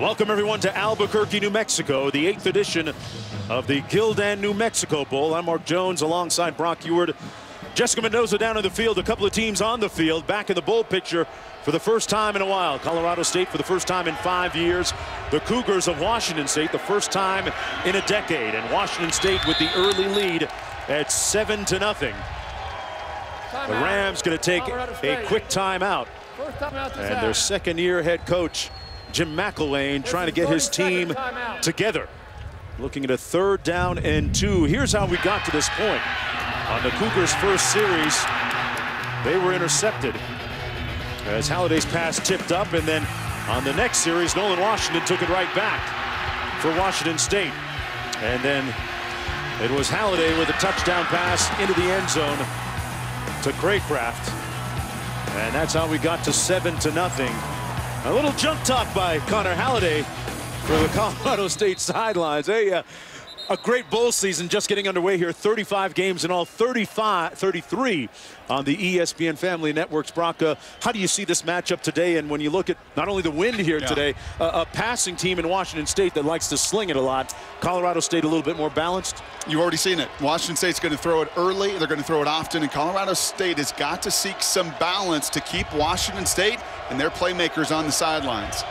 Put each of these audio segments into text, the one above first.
Welcome everyone to Albuquerque, New Mexico, the eighth edition of the Gildan New Mexico Bowl. I'm Mark Jones alongside Brock Huard. Jessica Mendoza down in the field, a couple of teams on the field, back in the bowl picture for the first time in a while. Colorado State for the first time in five years. The Cougars of Washington State the first time in a decade. And Washington State with the early lead at seven to nothing. The Rams going to take a quick timeout. And their second year head coach Jim McElwain trying to get his team together. Looking at a third down and two. Here's how we got to this point. On the Cougars' first series, they were intercepted as Halliday's pass tipped up, and then on the next series, Nolan Washington took it right back for Washington State. And then it was Halliday with a touchdown pass into the end zone to Cracraft. And that's how we got to seven to nothing. A little jump talk by Connor Halliday for the Colorado State sidelines. Hey, uh, a great bowl season just getting underway here. 35 games in all, 35, 33 on the ESPN Family Networks. Brock, uh, how do you see this matchup today? And when you look at not only the wind here yeah. today, uh, a passing team in Washington State that likes to sling it a lot. Colorado State a little bit more balanced. You've already seen it. Washington State's going to throw it early. They're going to throw it often. And Colorado State has got to seek some balance to keep Washington State and their playmakers on the sidelines.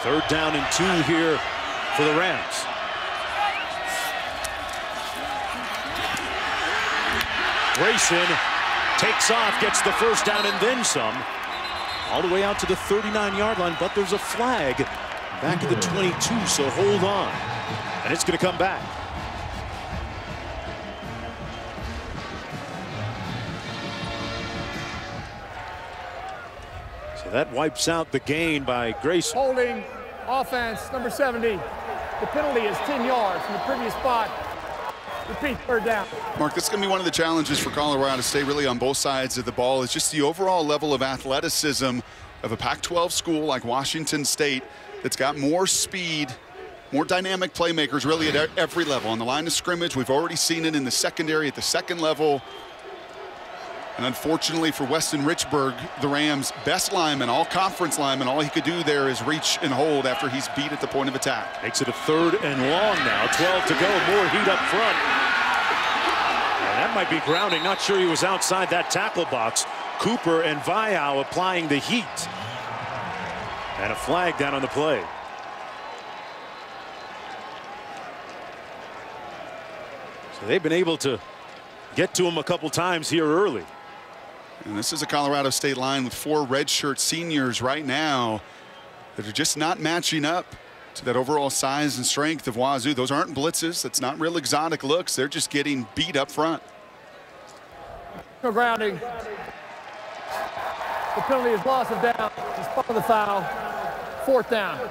Third down and two here for the Rams. Grayson takes off, gets the first down and then some. All the way out to the 39-yard line, but there's a flag back at the 22, so hold on. And it's going to come back. So that wipes out the gain by Grace. Holding offense, number 70. The penalty is 10 yards from the previous spot. Repeat, third down. Mark, this is going to be one of the challenges for Colorado State, really on both sides of the ball, is just the overall level of athleticism of a Pac-12 school like Washington State that's got more speed, more dynamic playmakers really at every level. On the line of scrimmage, we've already seen it in the secondary at the second level. And unfortunately for Weston Richburg, the Rams' best lineman, all conference lineman, all he could do there is reach and hold after he's beat at the point of attack. Makes it a third and long now. 12 to go. More heat up front. And that might be grounding. Not sure he was outside that tackle box. Cooper and Viau applying the heat. And a flag down on the play. So they've been able to get to him a couple times here early. And this is a Colorado State line with four redshirt seniors right now that are just not matching up to that overall size and strength of Wazoo. Those aren't blitzes. That's not real exotic looks. They're just getting beat up front. No grounding. The penalty is loss of down. It's part of the foul. Fourth down.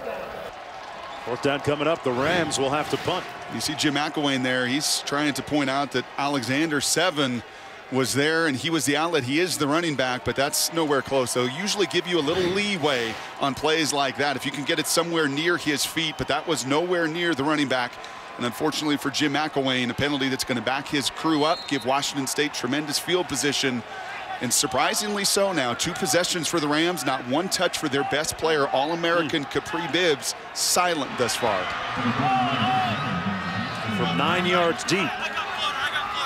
Fourth down coming up. The Rams will have to punt. You see Jim McElwain there. He's trying to point out that Alexander Seven was there and he was the outlet. He is the running back, but that's nowhere close. They'll usually give you a little leeway on plays like that if you can get it somewhere near his feet, but that was nowhere near the running back. And unfortunately for Jim McElwain, a penalty that's going to back his crew up, give Washington State tremendous field position. And surprisingly so now, two possessions for the Rams, not one touch for their best player, All-American Kapri Bibbs, silent thus far. From nine yards deep,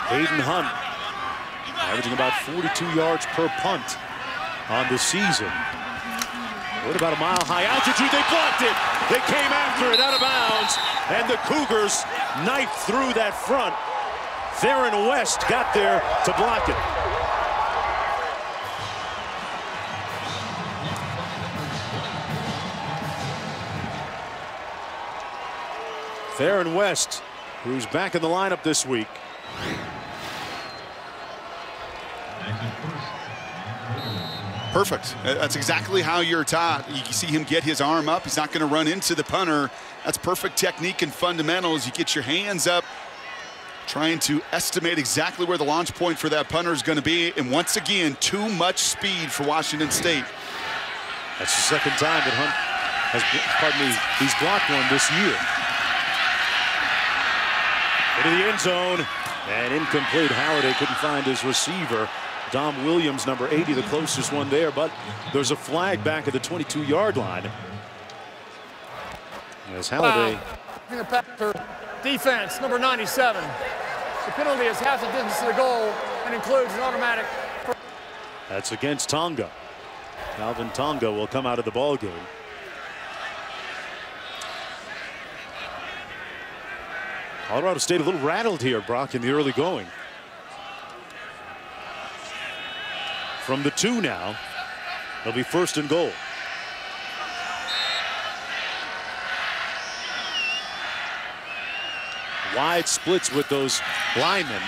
Aiden Hunt averaging about 42 yards per punt on the season. What about a mile high altitude? They blocked it. They came after it out of bounds, and the Cougars knifed through that front. Theron West got there to block it. Theron West, who's back in the lineup this week. Perfect. That's exactly how you're taught. You see him get his arm up. He's not going to run into the punter. That's perfect technique and fundamentals. You get your hands up, trying to estimate exactly where the launch point for that punter is going to be. And once again, too much speed for Washington State. That's the second time that Hunt has, pardon me, he's blocked one this year. Into the end zone. And incomplete. Halliday couldn't find his receiver. Dom Williams, number 80, the closest one there, but there's a flag back at the 22-yard line. As Halliday. Wow. Defense, number 97. The penalty is half the distance to the goal and includes an automatic. That's against Tonga. Calvin Tonga will come out of the ball game. Colorado State a little rattled here, Brock, in the early going. From the two now, they'll be first and goal. Wide splits with those linemen.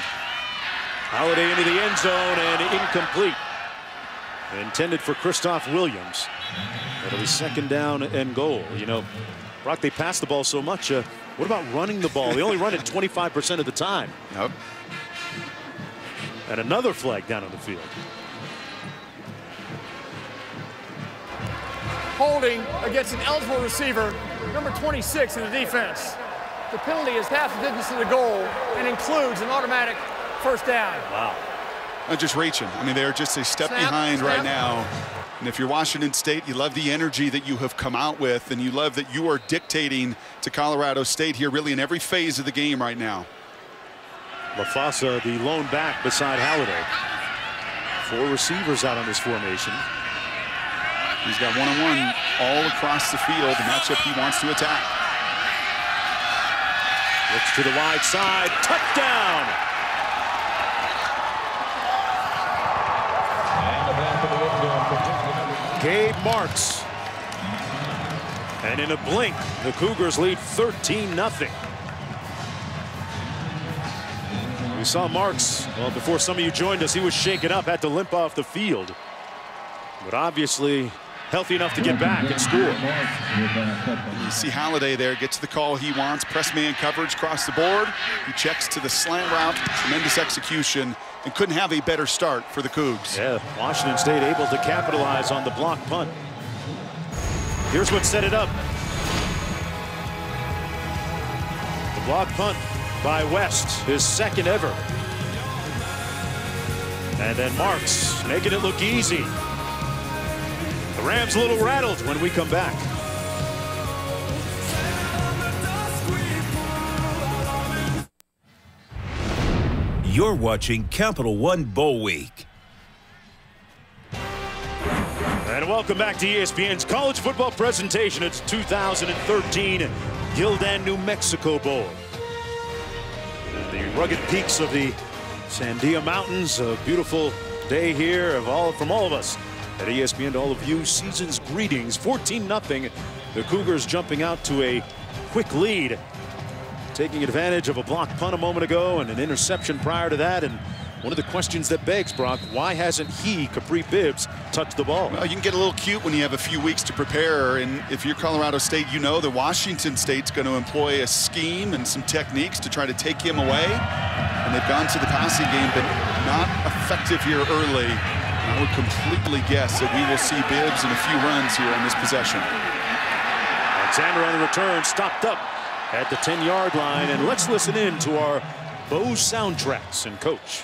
Halliday into the end zone and incomplete. Intended for Kristoff Williams. It'll be second down and goal. You know, Brock, they pass the ball so much. Uh, what about running the ball? They only run it 25% of the time. Yep. And another flag down on the field. Holding against an eligible receiver, number 26 in the defense. The penalty is half the distance to the goal and includes an automatic first down. Wow. Not just reaching. I mean, they're just a step Snap, behind snap. right now. And if you're Washington State, you love the energy that you have come out with, and you love that you are dictating to Colorado State here really in every phase of the game right now. Laufasa, the lone back beside Halliday. Four receivers out on this formation. He's got one-on-one all across the field, the matchup he wants to attack. Looks to the wide side. Touchdown! Gabe Marks. And in a blink, the Cougars lead 13 0 We saw Marks, well, before some of you joined us, he was shaken up, had to limp off the field. But obviously healthy enough to get back and score. You see Halliday there, gets the call he wants, press man coverage across the board. He checks to the slant route, tremendous execution, and couldn't have a better start for the Cougs. Yeah, Washington State able to capitalize on the block punt. Here's what set it up. The block punt by West, his second ever. And then Marks making it look easy. The Rams a little rattled when we come back. You're watching Capital One Bowl Week. And welcome back to ESPN's college football presentation. It's 2013 Gildan, New Mexico Bowl. The rugged peaks of the Sandia Mountains, a beautiful day here of all from all of us at ESPN to all of you. Season's greetings, 14 0 The Cougars jumping out to a quick lead, taking advantage of a blocked punt a moment ago and an interception prior to that. And one of the questions that begs, Brock, why hasn't he, Kapri Bibbs, touched the ball? Well, you can get a little cute when you have a few weeks to prepare. And if you're Colorado State, you know that Washington State's going to employ a scheme and some techniques to try to take him away. And they've gone to the passing game, but not effective here early. I would completely guess that we will see Bibbs in a few runs here on this possession. Alexander on the return, stopped up at the 10-yard line. And let's listen in to our Bose soundtracks and coach.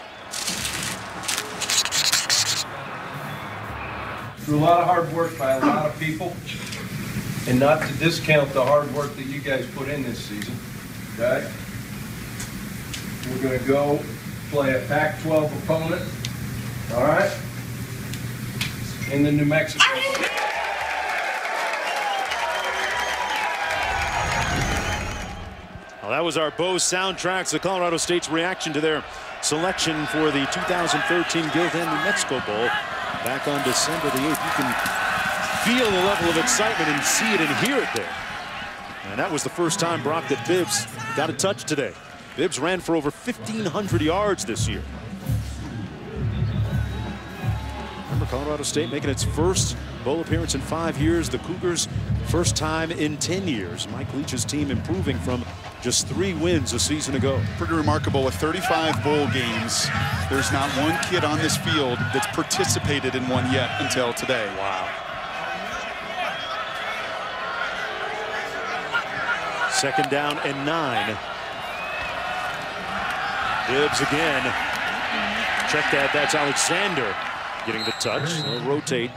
through a lot of hard work by a lot of people, and not to discount the hard work that you guys put in this season, okay? We're gonna go play a Pac-12 opponent, all right? In the New Mexico. Well, that was our Bose soundtracks, the Colorado State's reaction to their selection for the 2013 Gildan New Mexico Bowl back on December the 8th. You can feel the level of excitement and see it and hear it there. And that was the first time, Brock, that Bibbs got a touch today. Bibbs ran for over 1,500 yards this year. Remember Colorado State making its first bowl appearance in five years. The Cougars first time in 10 years. Mike Leach's team improving from just three wins a season ago. Pretty remarkable with 35 bowl games. There's not one kid on this field that's participated in one yet until today. Wow. Second down and nine. Bibbs again. Check that. That's Alexander getting the touch. They'll rotate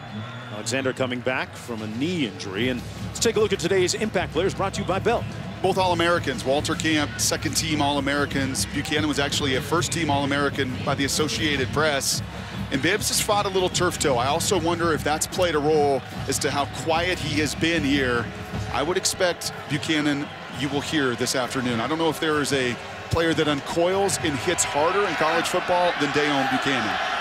Alexander coming back from a knee injury. And let's take a look at today's impact players brought to you by Bell. Both All-Americans. Walter Camp, second team All-Americans. Bucannon was actually a first team All-American by the Associated Press. And Bibbs has fought a little turf toe. I also wonder if that's played a role as to how quiet he has been here. I would expect Bucannon, you will hear this afternoon. I don't know if there is a player that uncoils and hits harder in college football than Deone Bucannon.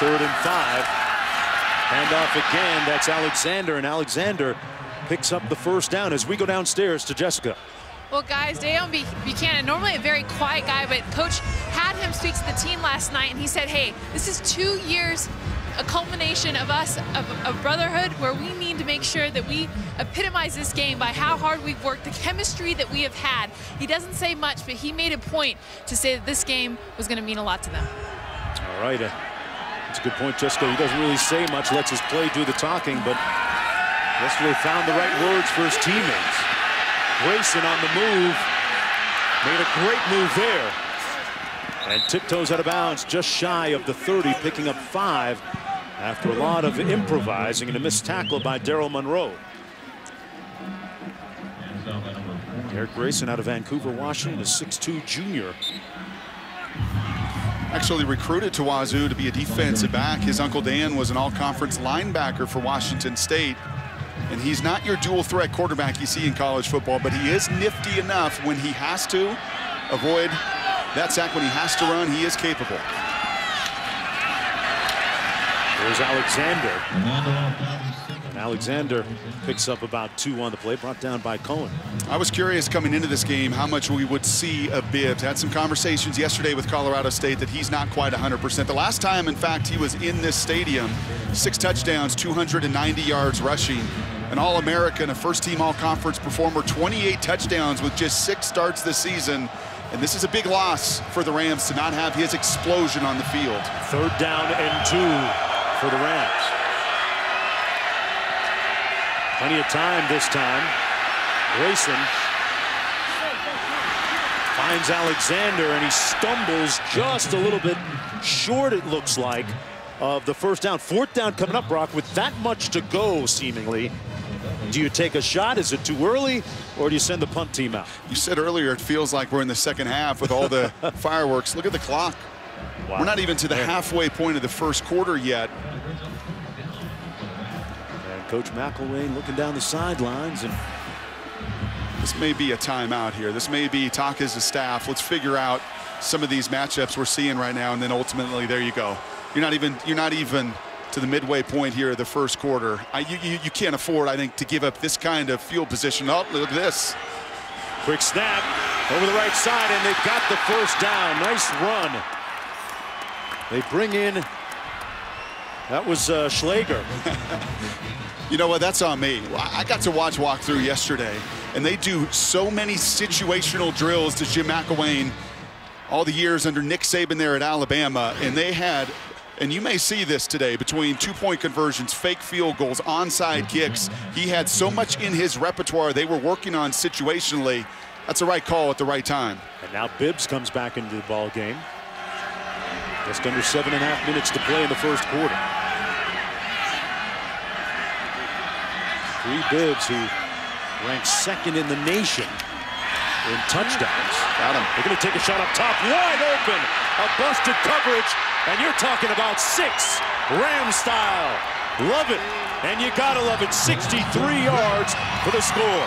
Third and five. Hand off again. That's Alexander. And Alexander picks up the first down as we go downstairs to Jessica. Well, guys, Deone Bucannon, normally a very quiet guy, but coach had him speak to the team last night, and he said, hey, this is two years a culmination of us, of, of, brotherhood, where we need to make sure that we epitomize this game by how hard we've worked, the chemistry that we have had. He doesn't say much, but he made a point to say that this game was going to mean a lot to them. All right. Uh, that's a good point, Jessica. He doesn't really say much, lets his play do the talking, but yesterday found the right words for his teammates. Grayson on the move. Made a great move there. And tiptoes out of bounds just shy of the 30, picking up five after a lot of improvising and a missed tackle by Daryl Monroe. Eric Grayson out of Vancouver, Washington, a 6'2 junior. Actually recruited to Wazoo to be a defensive back. His uncle Dan was an all-conference linebacker for Washington State. And he's not your dual threat quarterback you see in college football, but he is nifty enough when he has to avoid that sack when he has to run. He is capable. There's Alexander. And Alexander picks up about two on the play, brought down by Coen. I was curious coming into this game how much we would see of Bibbs. Had some conversations yesterday with Colorado State that he's not quite 100%. The last time, in fact, he was in this stadium, six touchdowns, 290 yards rushing an All-American, a first-team All-Conference performer, 28 touchdowns with just six starts this season. And this is a big loss for the Rams to not have his explosion on the field. Third down and two for the Rams. Plenty of time this time. Grayson finds Alexander and he stumbles just a little bit short, it looks like, of the first down. Fourth down coming up, Brock, with that much to go, seemingly. Do you take a shot? Is it too early? Or do you send the punt team out? You said earlier it feels like we're in the second half with all the fireworks. Look at the clock. Wow. We're not even to the halfway point of the first quarter yet. And Coach McElwain looking down the sidelines and this may be a timeout here. This may be talk as a staff. Let's figure out some of these matchups we're seeing right now, and then ultimately, there you go. You're not even you're not even to the midway point here of the first quarter. I, you, you, you can't afford, I think, to give up this kind of field position. Oh, look at this. Quick snap over the right side, and they've got the first down. Nice run. They bring in, that was uh, Schlager. you know what, that's on me. I got to watch walkthrough yesterday, and they do so many situational drills to Jim McElwain all the years under Nick Saban there at Alabama, and they had and you may see this today between two-point conversions, fake field goals, onside kicks. He had so much in his repertoire they were working on situationally. That's the right call at the right time. And now Bibbs comes back into the ball game. Just under seven and a half minutes to play in the first quarter. Three Bibbs who ranks second in the nation in touchdowns. Got him. They're going to take a shot up top, wide open. A busted coverage and you're talking about six, Ram style. Love it. And you got to love it. 63 yards for the score.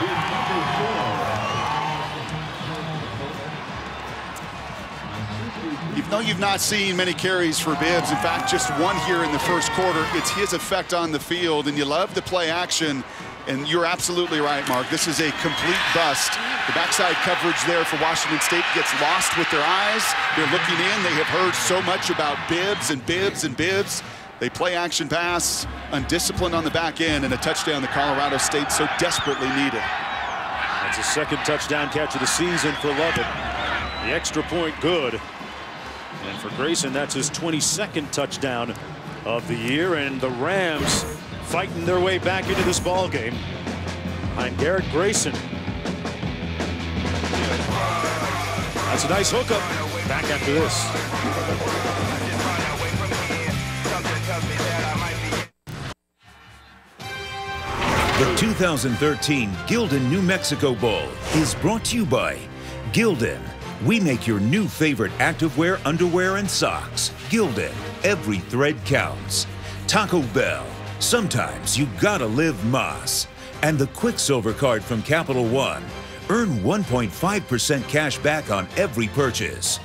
Even though you've not seen many carries for Bibbs, in fact, just one here in the first quarter, it's his effect on the field, and you love the play action and you're absolutely right, Mark. This is a complete bust. The backside coverage there for Washington State gets lost with their eyes. They're looking in. They have heard so much about Bibbs and Bibbs and Bibbs. They play action pass, undisciplined on the back end, and a touchdown that Colorado State so desperately needed. That's a second touchdown catch of the season for Lovett. The extra point good. And for Grayson, that's his 22nd touchdown of the year. And the Rams fighting their way back into this ball game behind Garrett Grayson. That's a nice hookup. Back after this. The 2013 Gildan New Mexico Bowl is brought to you by Gildan. We make your new favorite activewear, underwear, and socks. Gildan, every thread counts. Taco Bell, sometimes you gotta live Más. And the Quicksilver card from Capital One. Earn 1.5% cash back on every purchase.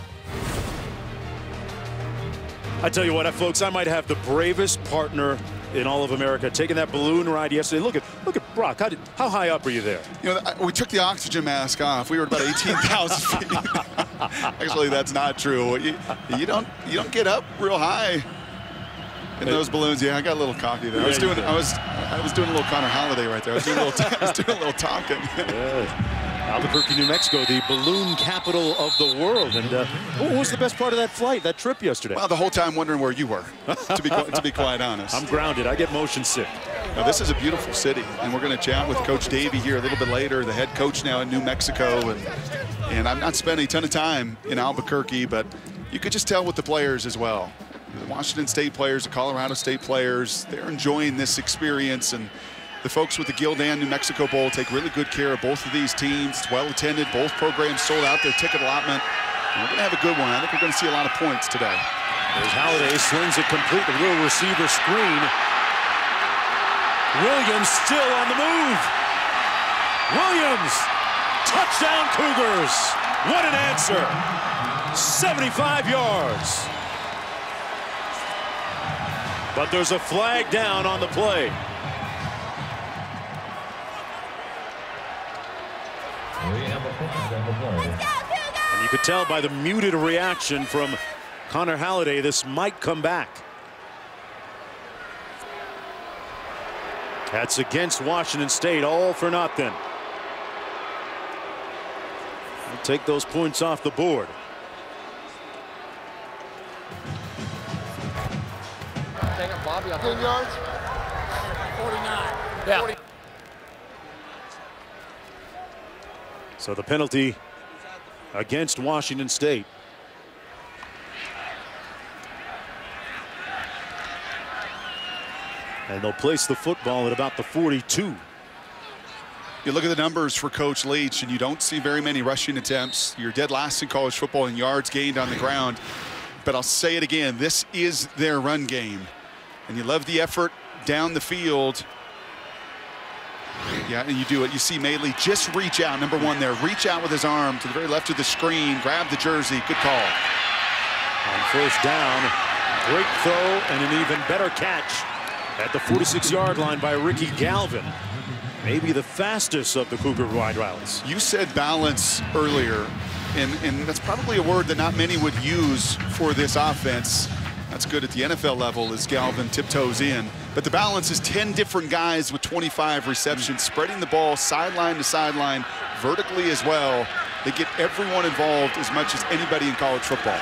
I tell you what, uh, folks, I might have the bravest partner in all of America taking that balloon ride yesterday. Look at look at Brock. How, did, how high up are you there? You know, we took the oxygen mask off. We were about 18,000 feet. Actually, that's not true. You, you, don't you don't get up real high in those balloons. Yeah, I got a little cocky there. I was doing I was I was doing a little Connor Halliday right there. I was doing a little I was doing a little talking. Yeah. Albuquerque, New Mexico, the balloon capital of the world. And uh, what was the best part of that flight, that trip yesterday? Well, the whole time wondering where you were, to be, to be quite honest. I'm grounded. I get motion sick. Now, this is a beautiful city, and we're going to chat with Coach Davie here a little bit later, the head coach now in New Mexico. And, and I'm not spending a ton of time in Albuquerque, but you could just tell with the players as well. The Washington State players, the Colorado State players, they're enjoying this experience. and the folks with the Gildan New Mexico Bowl take really good care of both of these teams. It's well attended. Both programs sold out their ticket allotment. And we're going to have a good one. I think we're going to see a lot of points today. There's Halliday, slings it complete, the little receiver screen. Williams still on the move. Williams, touchdown Cougars. What an answer. 75 yards. But there's a flag down on the play. And you could tell by the muted reaction from Connor Halliday, this might come back. That's against Washington State, all for nothing. take those points off the board. Bobby 10 yards? 49. Yeah. 40. So the penalty against Washington State. And they'll place the football at about the 42. You look at the numbers for Coach Leach, and you don't see very many rushing attempts. You're dead last in college football in yards gained on the ground. But I'll say it again, this is their run game. And you love the effort down the field yeah, and you do it. You see Mayle just reach out, number one there, reach out with his arm to the very left of the screen, grab the jersey. Good call. On first down, great throw and an even better catch at the 46-yard line by Ricky Galvin. Maybe the fastest of the Cougar wide routes. You said balance earlier, and, and that's probably a word that not many would use for this offense. That's good at the NFL level as Galvin tiptoes in. But the balance is 10 different guys with 25 receptions, spreading the ball sideline to sideline, vertically as well. They get everyone involved as much as anybody in college football.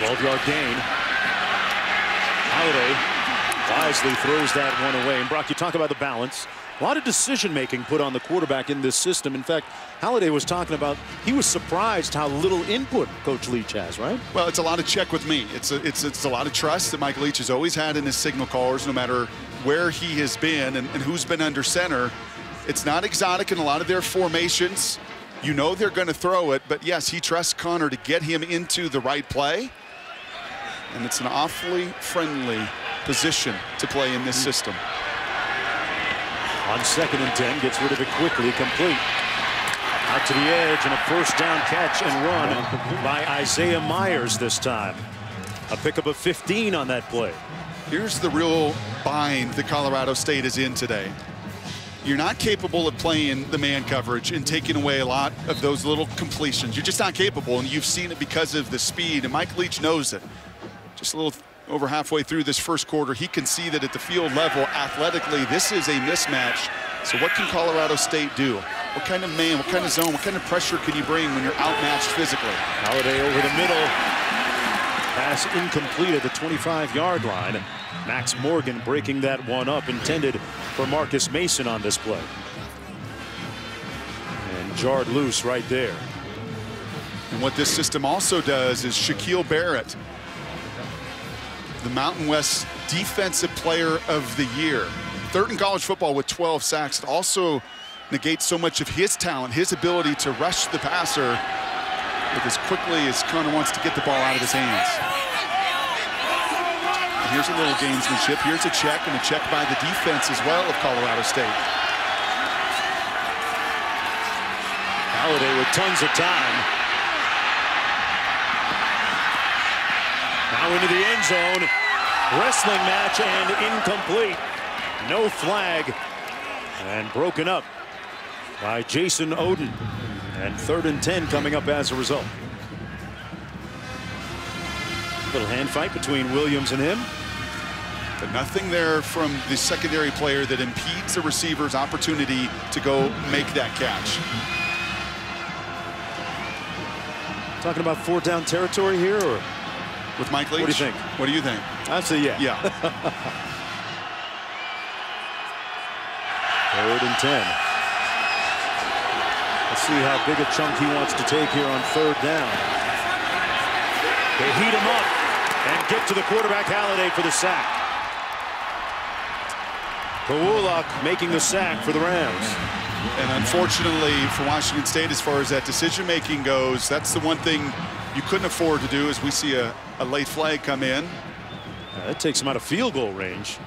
12-yard gain. Halliday wisely throws that one away. And Brock, you talk about the balance. A lot of decision making put on the quarterback in this system. In fact, Halliday was talking about he was surprised how little input Coach Leach has, right? Well, it's a lot of check with me. It's a, it's, it's a lot of trust that Mike Leach has always had in his signal callers, no matter where he has been and, and who's been under center. It's not exotic in a lot of their formations. You know they're going to throw it, but yes, he trusts Connor to get him into the right play. And it's an awfully friendly position to play in this mm. system. On second and 10, gets rid of it quickly, complete. Out to the edge and a first down catch and run by Isaiah Myers this time. A pickup of 15 on that play. Here's the real bind that Colorado State is in today. You're not capable of playing the man coverage and taking away a lot of those little completions. You're just not capable, and you've seen it because of the speed, and Mike Leach knows it. Just a little over halfway through this first quarter. He can see that at the field level, athletically, this is a mismatch. So what can Colorado State do? What kind of man, what kind of zone, what kind of pressure can you bring when you're outmatched physically? Halliday over the middle. Pass incomplete at the 25-yard line. Max Morgan breaking that one up, intended for Marcus Mason on this play. And jarred loose right there. And what this system also does is Shaquille Barrett the Mountain West Defensive Player of the Year. third in college football with 12 sacks. Also negates so much of his talent, his ability to rush the passer with as quickly as Connor wants to get the ball out of his hands. And here's a little gamesmanship. Here's a check and a check by the defense as well of Colorado State. Halliday with tons of time. Now into the end zone. Wrestling match and incomplete. No flag. And broken up by Jason Oden. And third and 10 coming up as a result. Little hand fight between Williams and him. But nothing there from the secondary player that impedes the receiver's opportunity to go make that catch. Talking about four down territory here, or with Mike Leach? What do you think? What do you think? I'd say yeah. Yeah. Third and 10. Let's see how big a chunk he wants to take here on third down. They heat him up and get to the quarterback Halliday for the sack. Kowulak making the sack for the Rams. And unfortunately for Washington State, as far as that decision making goes, that's the one thing you couldn't afford to do as we see a, a late flag come in. Uh, that takes him out of field goal range.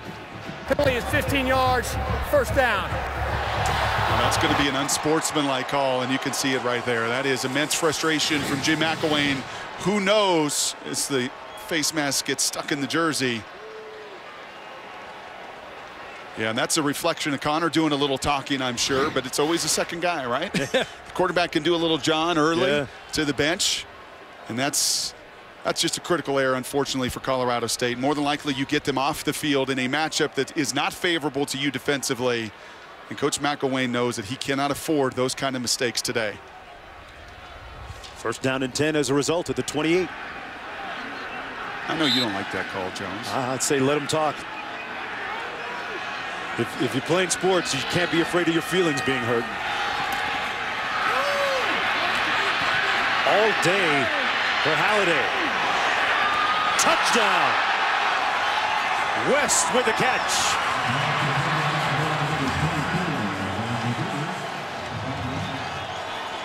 Penalty is 15 yards, first down. And that's going to be an unsportsmanlike call, and you can see it right there. That is immense frustration from Jim McElwain. Who knows as the face mask gets stuck in the jersey. Yeah, and that's a reflection of Connor doing a little talking, I'm sure, but it's always the second guy, right? quarterback can do a little John early Yeah. to the bench, and that's that's just a critical error, unfortunately, for Colorado State. More than likely, you get them off the field in a matchup that is not favorable to you defensively, and Coach McElwain knows that he cannot afford those kind of mistakes today. First down and 10 as a result at the 28. I know you don't like that call, Jones. Ah, I'd say let him talk. If, if you're playing sports, you can't be afraid of your feelings being hurt. All day for Halliday. Touchdown. West with the catch.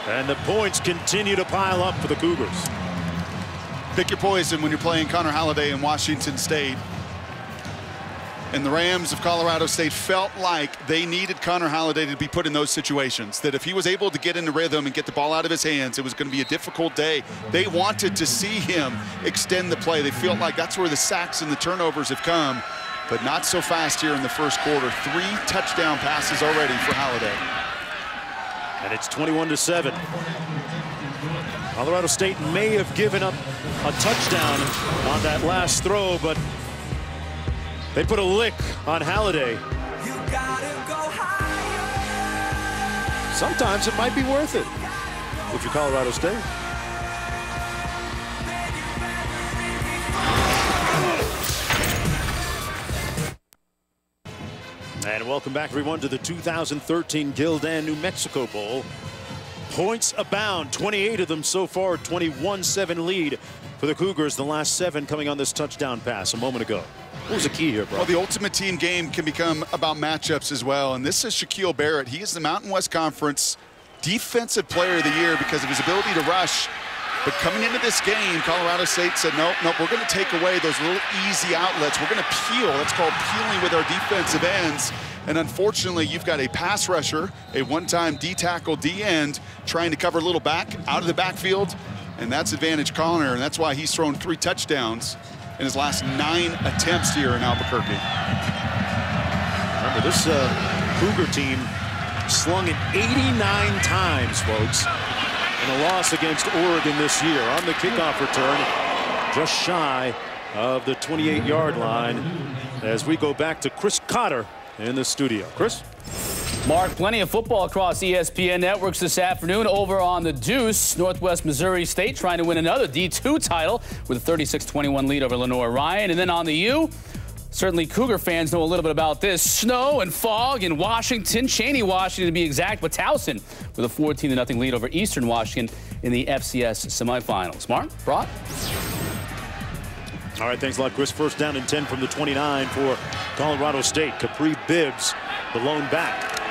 And the points continue to pile up for the Cougars. Pick your poison when you're playing Connor Halliday in Washington State. And the Rams of Colorado State felt like they needed Connor Halliday to be put in those situations. That if he was able to get into rhythm and get the ball out of his hands, it was going to be a difficult day. They wanted to see him extend the play. They felt like that's where the sacks and the turnovers have come, but not so fast here in the first quarter. Three touchdown passes already for Halliday. And it's 21 to 7. Colorado State may have given up a touchdown on that last throw, but they put a lick on Halliday. Sometimes it might be worth it if you're Colorado State. And welcome back, everyone, to the 2013 Gildan New Mexico Bowl. Points abound, 28 of them so far, 21-7 lead for the Cougars. The last seven coming on this touchdown pass a moment ago. What was the key here, bro? Well, the ultimate team game can become about matchups as well. And this is Shaquille Barrett. He is the Mountain West Conference Defensive Player of the Year because of his ability to rush. But coming into this game, Colorado State said, nope, nope, we're going to take away those little easy outlets. We're going to peel. That's called peeling with our defensive ends. And unfortunately, you've got a pass rusher, a one-time D-tackle D-end, trying to cover a little back out of the backfield. And that's advantage Connor, and that's why he's thrown three touchdowns in his last nine attempts here in Albuquerque. Remember, this uh, Cougar team slung it 89 times, folks, in a loss against Oregon this year on the kickoff return, just shy of the 28-yard line as we go back to Chris Cotter in the studio. Chris? Mark, plenty of football across ESPN networks this afternoon over on the Deuce. Northwest Missouri State trying to win another D2 title with a 36-21 lead over Lenoir-Rhyne. And then on the U, certainly Cougar fans know a little bit about this. Snow and fog in Washington, Cheney, Washington to be exact, but Towson with a 14-0 lead over Eastern Washington in the FCS semifinals. Mark, Brock? All right, thanks a lot, Chris. First down and 10 from the 29 for Colorado State. Kapri Bibbs, the lone back.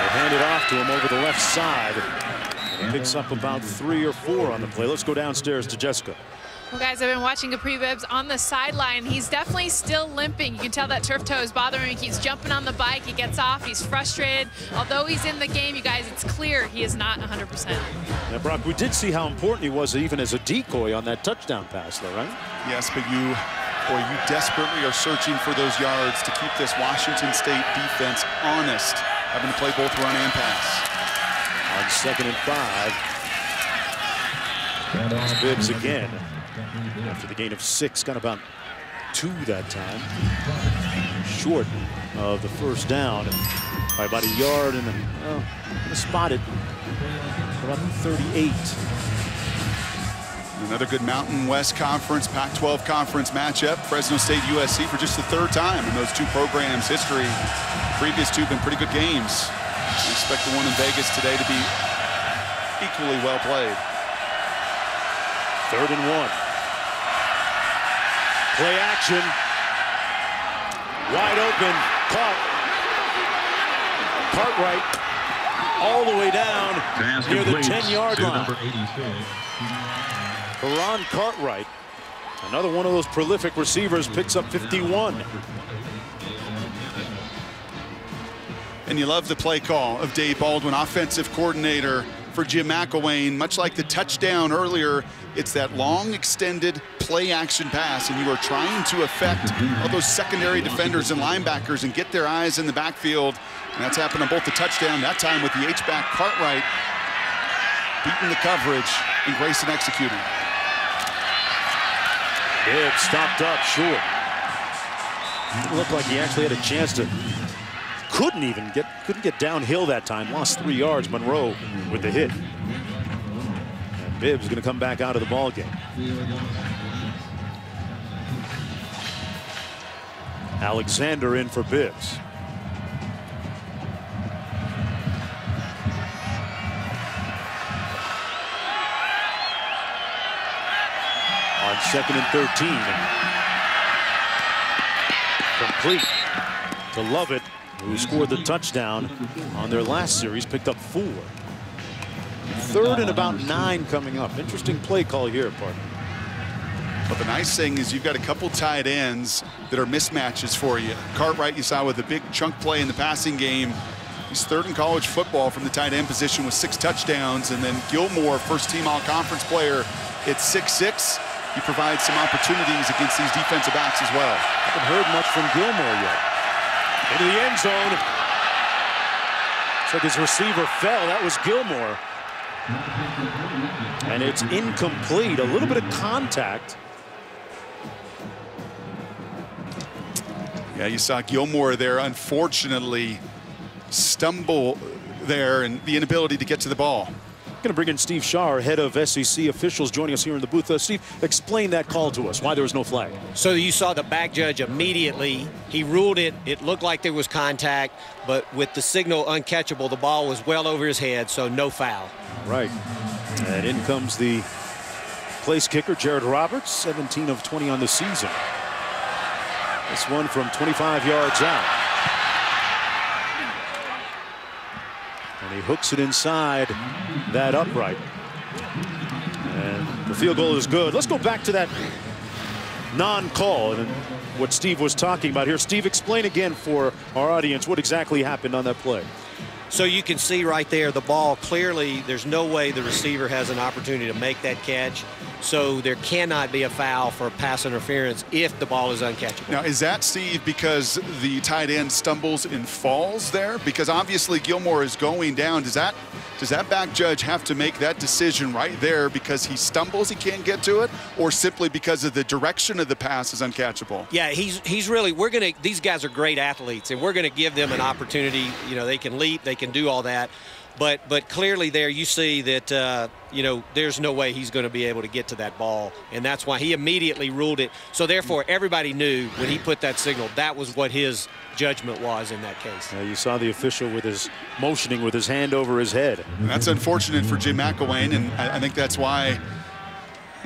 They hand it off to him over the left side. Picks up about three or four on the play. Let's go downstairs to Jessica. Well, guys, I've been watching Kapri Bibbs on the sideline. He's definitely still limping. You can tell that turf toe is bothering him. He keeps jumping on the bike. He gets off. He's frustrated. Although he's in the game, you guys, it's clear he is not 100%. Now, Brock, we did see how important he was even as a decoy on that touchdown pass, though, right? Yes, but you, boy, you desperately are searching for those yards to keep this Washington State defense honest, having to play both run and pass. On second and five, it's Bibbs again. After the gain of six, got about two that time. Short of the first down by about a yard and well, spotted about 38. Another good Mountain West Conference, Pac-12 conference matchup. Fresno State USC for just the third time in those two programs' history. Previous two have been pretty good games. We expect the one in Vegas today to be equally well played. Third and one. Play action. Wide open. Caught. Cartwright all the way down near the 10-yard line. Karan Cartwright, another one of those prolific receivers, picks up 51. And you love the play call of Dave Baldwin, offensive coordinator for Jim McElwain. Much like the touchdown earlier, it's that long extended play action pass, and you are trying to affect all those secondary defenders and linebackers and get their eyes in the backfield. And that's happened on both the touchdown, that time with the H-back Cartwright, beating the coverage and Grayson executing. Bibbs stopped up short. It looked like he actually had a chance to couldn't even get couldn't get downhill that time. Lost three yards. Monroe with the hit. And Bibbs going to come back out of the ball game. Alexander in for Bibbs. Second and 13. Complete to Lovett who scored the touchdown on their last series, picked up four. Third and about nine coming up. Interesting play call here, partner. But the nice thing is you've got a couple tight ends that are mismatches for you. Cartwright you saw with a big chunk play in the passing game. He's third in college football from the tight end position with six touchdowns. And then Gillmore, first team all-conference player at 6'6". He provides some opportunities against these defensive backs as well. Haven't heard much from Gillmore yet. Into the end zone. Looks like his receiver fell. That was Gillmore. And it's incomplete. A little bit of contact. Yeah, you saw Gillmore there, unfortunately, stumble there and the inability to get to the ball. Going to bring in Steve Shaw, head of SEC officials, joining us here in the booth. Uh, Steve, explain that call to us. Why there was no flag? So you saw the back judge immediately. He ruled it. It looked like there was contact, but with the signal uncatchable, the ball was well over his head, so no foul. Right. And in comes the place kicker, Jared Roberts, 17 of 20 on the season. This one from 25 yards out. And he hooks it inside that upright. And the field goal is good. Let's go back to that non-call and what Steve was talking about here. Steve, explain again for our audience what exactly happened on that play. So you can see right there the ball clearly there's no way the receiver has an opportunity to make that catch. So there cannot be a foul for pass interference if the ball is uncatchable. Now, is that, Steve, because the tight end stumbles and falls there? Because obviously Gillmore is going down. Does that does that back judge have to make that decision right there because he stumbles, he can't get to it, or simply because of the direction of the pass is uncatchable? Yeah, he's he's really we're gonna these guys are great athletes and we're gonna give them an opportunity. You know, they can leap, they can do all that. But but clearly there you see that uh, you know there's no way he's going to be able to get to that ball, and that's why he immediately ruled it. So therefore everybody knew when he put that signal that was what his judgment was in that case. you saw the official with his motioning with his hand over his head. That's unfortunate for Jim McElwain, and I, I think that's why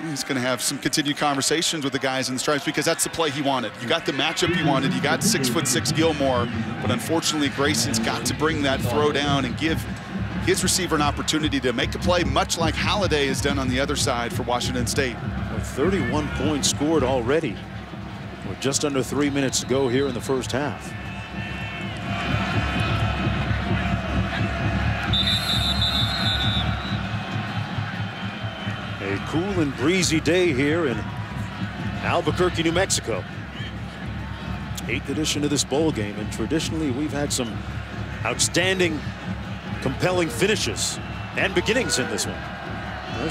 he's going to have some continued conversations with the guys in the stripes because that's the play he wanted. You got the matchup you wanted. You got six foot six Gillmore, but unfortunately Grayson's got to bring that throw down and give his receiver an opportunity to make a play, much like Halliday has done on the other side for Washington State. 31 points scored already. With just under three minutes to go here in the first half. A cool and breezy day here in Albuquerque, New Mexico. Eighth edition of this bowl game, and traditionally we've had some outstanding, compelling finishes and beginnings in this one.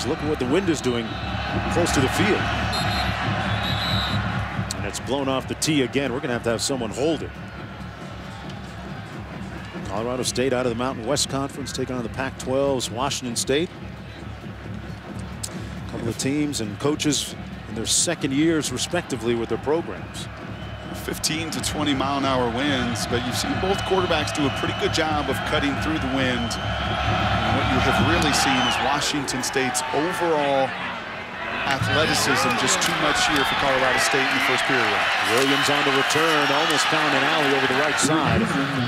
Look at what the wind is doing close to the field. And it's blown off the tee again. We're going to have to have someone hold it. Colorado State out of the Mountain West Conference taking on the Pac-12's Washington State. A couple of teams and coaches in their second years respectively with their programs. 15 to 20 mile an hour winds, but you've seen both quarterbacks do a pretty good job of cutting through the wind. And what you have really seen is Washington State's overall athleticism just too much here for Colorado State in the first period. Williams on the return, almost found an alley over the right side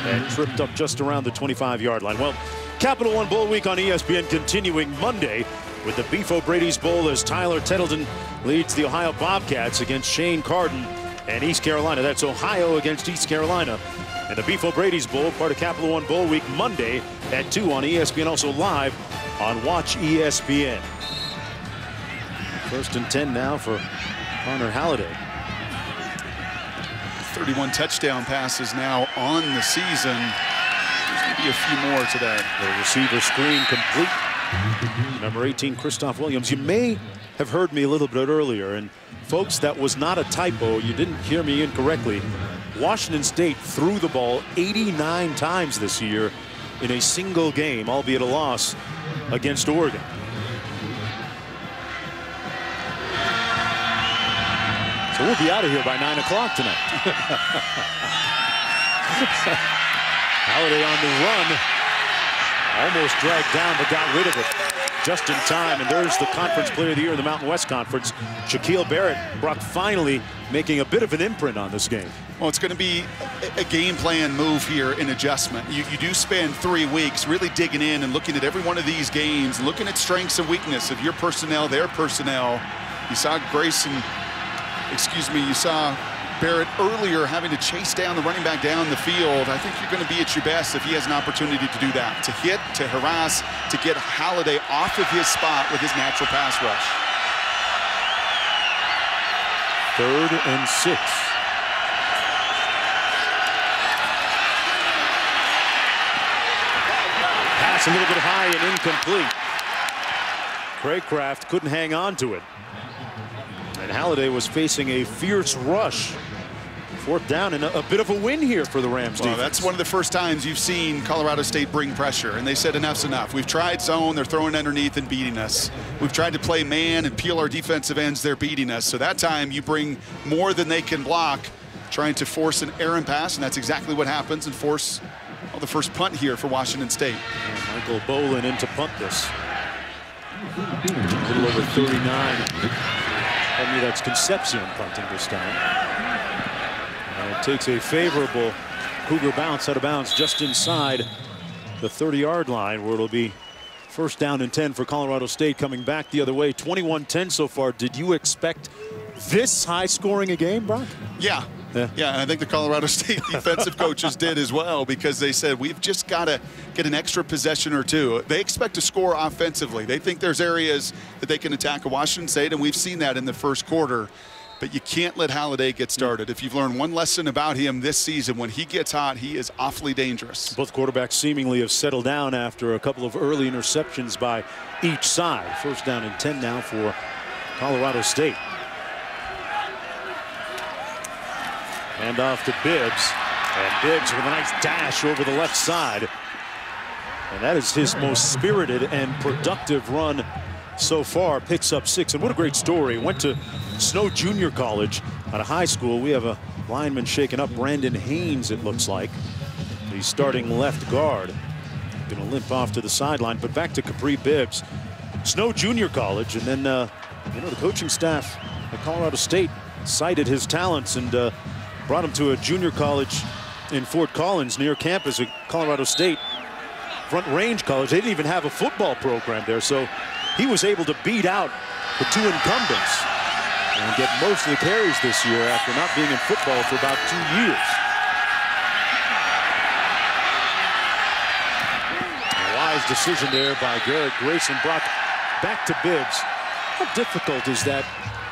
and tripped up just around the 25-yard line. Well, Capital One Bowl Week on ESPN continuing Monday with the Beef O'Brady's Bowl as Tyler Tettleton leads the Ohio Bobcats against Shane Carden and East Carolina. That's Ohio against East Carolina. And the Beef O'Brady's Bowl, part of Capital One Bowl Week, Monday at 2 on ESPN, also live on Watch ESPN. First and 10 now for Connor Halliday. 31 touchdown passes now on the season. There's going to be a few more today. The receiver screen complete. Number 18, Kristoff Williams. You may have heard me a little bit earlier, and folks, that was not a typo. You didn't hear me incorrectly. Washington State threw the ball 89 times this year in a single game, albeit a loss against Oregon. So we'll be out of here by 9 o'clock tonight. Halliday on the run. Almost dragged down, but got rid of it just in time. And there's the Conference Player of the Year in the Mountain West Conference. Shaquil Barrett, Brock finally making a bit of an imprint on this game. Well, it's going to be a game plan move here in adjustment. You, you do spend three weeks really digging in and looking at every one of these games, looking at strengths and weakness of your personnel, their personnel. You saw Grayson, excuse me, you saw Barrett earlier having to chase down the running back down the field. I think you're going to be at your best if he has an opportunity to do that, to hit, to harass, to get Halliday off of his spot with his natural pass rush. Third and six. Pass a little bit high and incomplete. Cracraft couldn't hang on to it. And Halliday was facing a fierce rush. Fourth down and a, a bit of a win here for the Rams well, defense. that's one of the first times you've seen Colorado State bring pressure, and they said enough's enough. We've tried zone, they're throwing underneath and beating us. We've tried to play man and peel our defensive ends, they're beating us. So that time you bring more than they can block, trying to force an errant pass, and that's exactly what happens, and force well, the first punt here for Washington State. And Michael Bolin in to punt this. A little over 39. I mean, that's Concepcion punting this time. Takes a favorable Cougar bounce out of bounds just inside the 30-yard line where it'll be first down and 10 for Colorado State coming back the other way. 21-10 so far. Did you expect this high scoring a game, Brock? Yeah. Yeah. yeah, and I think the Colorado State defensive coaches did as well because they said we've just got to get an extra possession or two. They expect to score offensively. They think there's areas that they can attack a Washington State, and we've seen that in the first quarter. But you can't let Halliday get hmm. started. If you've learned one lesson about him this season, when he gets hot, he is awfully dangerous. Both quarterbacks seemingly have settled down after a couple of early interceptions by each side. First down and 10 now for Colorado State. Hand off to Bibbs. And Bibbs with a nice dash over the left side. And that is his most spirited and productive run so far. Picks up six. And what a great story. Went to Snow Junior College out of high school. We have a lineman shaking up. Brandon Haynes, it looks like. He's starting left guard. Going to limp off to the sideline. But back to Kapri Bibbs. Snow Junior College. And then uh, You know, the coaching staff at Colorado State cited his talents and uh, brought him to a junior college in Fort Collins near campus at Colorado State. Front Range College. They didn't even have a football program there, so he was able to beat out the two incumbents and get most of the carries this year after not being in football for about two years. A wise decision there by Garrett Grayson. Brock back to Bibbs. How difficult is that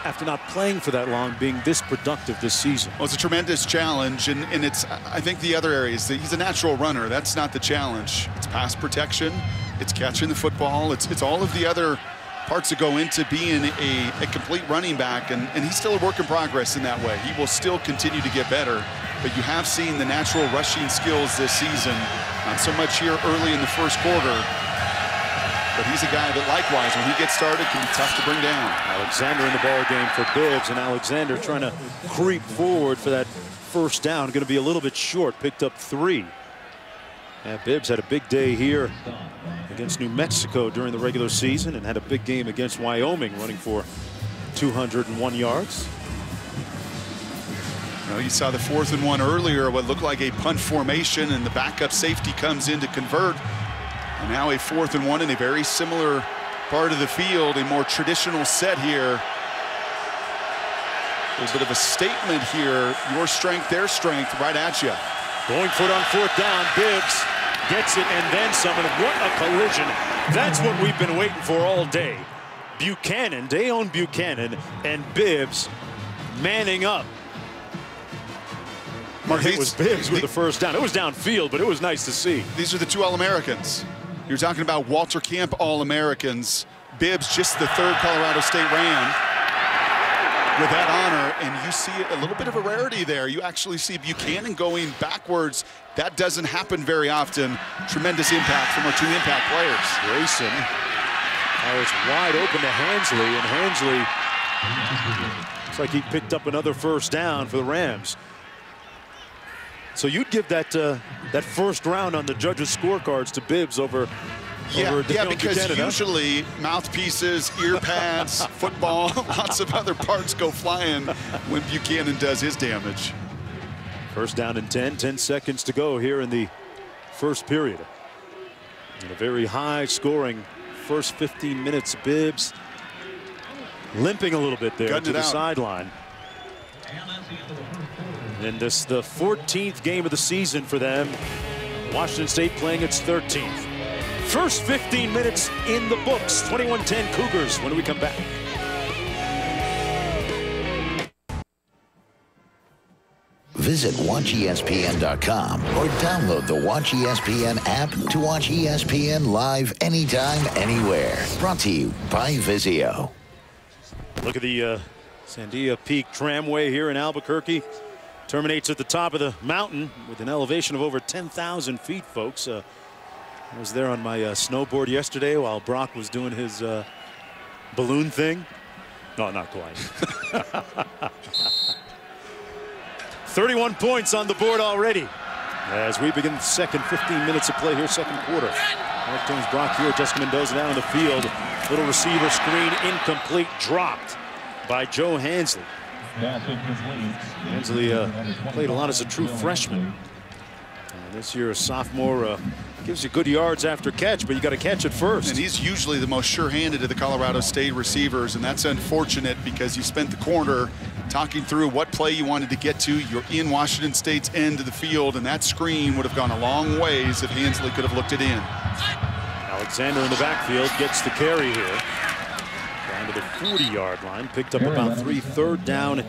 after not playing for that long, being this productive this season? Well, it's a tremendous challenge, and, and it's, I think the other areas, he's a natural runner. That's not the challenge. It's pass protection, it's catching the football, it's, it's all of the other parts that go into being a, a complete running back, and, and he's still a work in progress in that way. He will still continue to get better, but you have seen the natural rushing skills this season, not so much here early in the first quarter, but he's a guy that likewise, when he gets started, can be tough to bring down. Alexander in the ball game for Bibbs, and Alexander trying to creep forward for that first down. Going to be a little bit short, picked up three. Yeah, Bibbs had a big day here against New Mexico during the regular season and had a big game against Wyoming running for 201 yards. You, know, you saw the fourth and one earlier, what looked like a punt formation, and the backup safety comes in to convert. And now a fourth and one in a very similar part of the field, a more traditional set here. A little bit of a statement here. Your strength, their strength, right at you. Going for it on fourth down. Bibbs gets it and then some. And what a collision. That's what we've been waiting for all day. Bucannon, Deone Bucannon, and Bibbs manning up. Mark, it was Bibbs with the first down. It was downfield, but it was nice to see. These are the two All-Americans. You're talking about Walter Camp All-Americans. Bibbs, just the third Colorado State Ram with that honor, and you see a little bit of a rarity there. You actually see Bucannon going backwards. That doesn't happen very often. Tremendous impact from our two impact players. Grayson oh, it's wide open to Hansley, and Hansley looks like he picked up another first down for the Rams. So you'd give that uh, that first round on the judges' scorecards to Bibbs over. Yeah, over yeah, because Bucannon, usually mouthpieces, ear pads, football, lots of other parts go flying when Bucannon does his damage. First down and 10, 10 seconds to go here in the first period. In a very high scoring first 15 minutes, Bibbs limping a little bit there Gutting to the sideline. And this the 14th game of the season for them. Washington State playing its 13th. First 15 minutes in the books. 21-10 Cougars when we come back. Visit WatchESPN.com or download the Watch E ESPN app to watch ESPN live anytime, anywhere. Brought to you by Vizio. Look at the uh, Sandia Peak Tramway here in Albuquerque. Terminates at the top of the mountain with an elevation of over 10,000 feet, folks. Uh, I was there on my uh, snowboard yesterday while Brock was doing his uh, balloon thing. No, not quite. 31 points on the board already as we begin the second 15 minutes of play here, second quarter. Mark Jones, Brock here, Jessica Mendoza down on the field. Little receiver screen, incomplete, dropped by Joe Hansley. Hansley uh, played a lot as a true freshman. And this year, a sophomore uh, gives you good yards after catch, but you got to catch it first. And he's usually the most sure-handed of the Colorado State receivers, and that's unfortunate because you spent the quarter talking through what play you wanted to get to. You're in Washington State's end of the field, and that screen would have gone a long ways if Hansley could have looked it in. Alexander in the backfield gets the carry here. Down to the 40-yard line, picked up about three, third down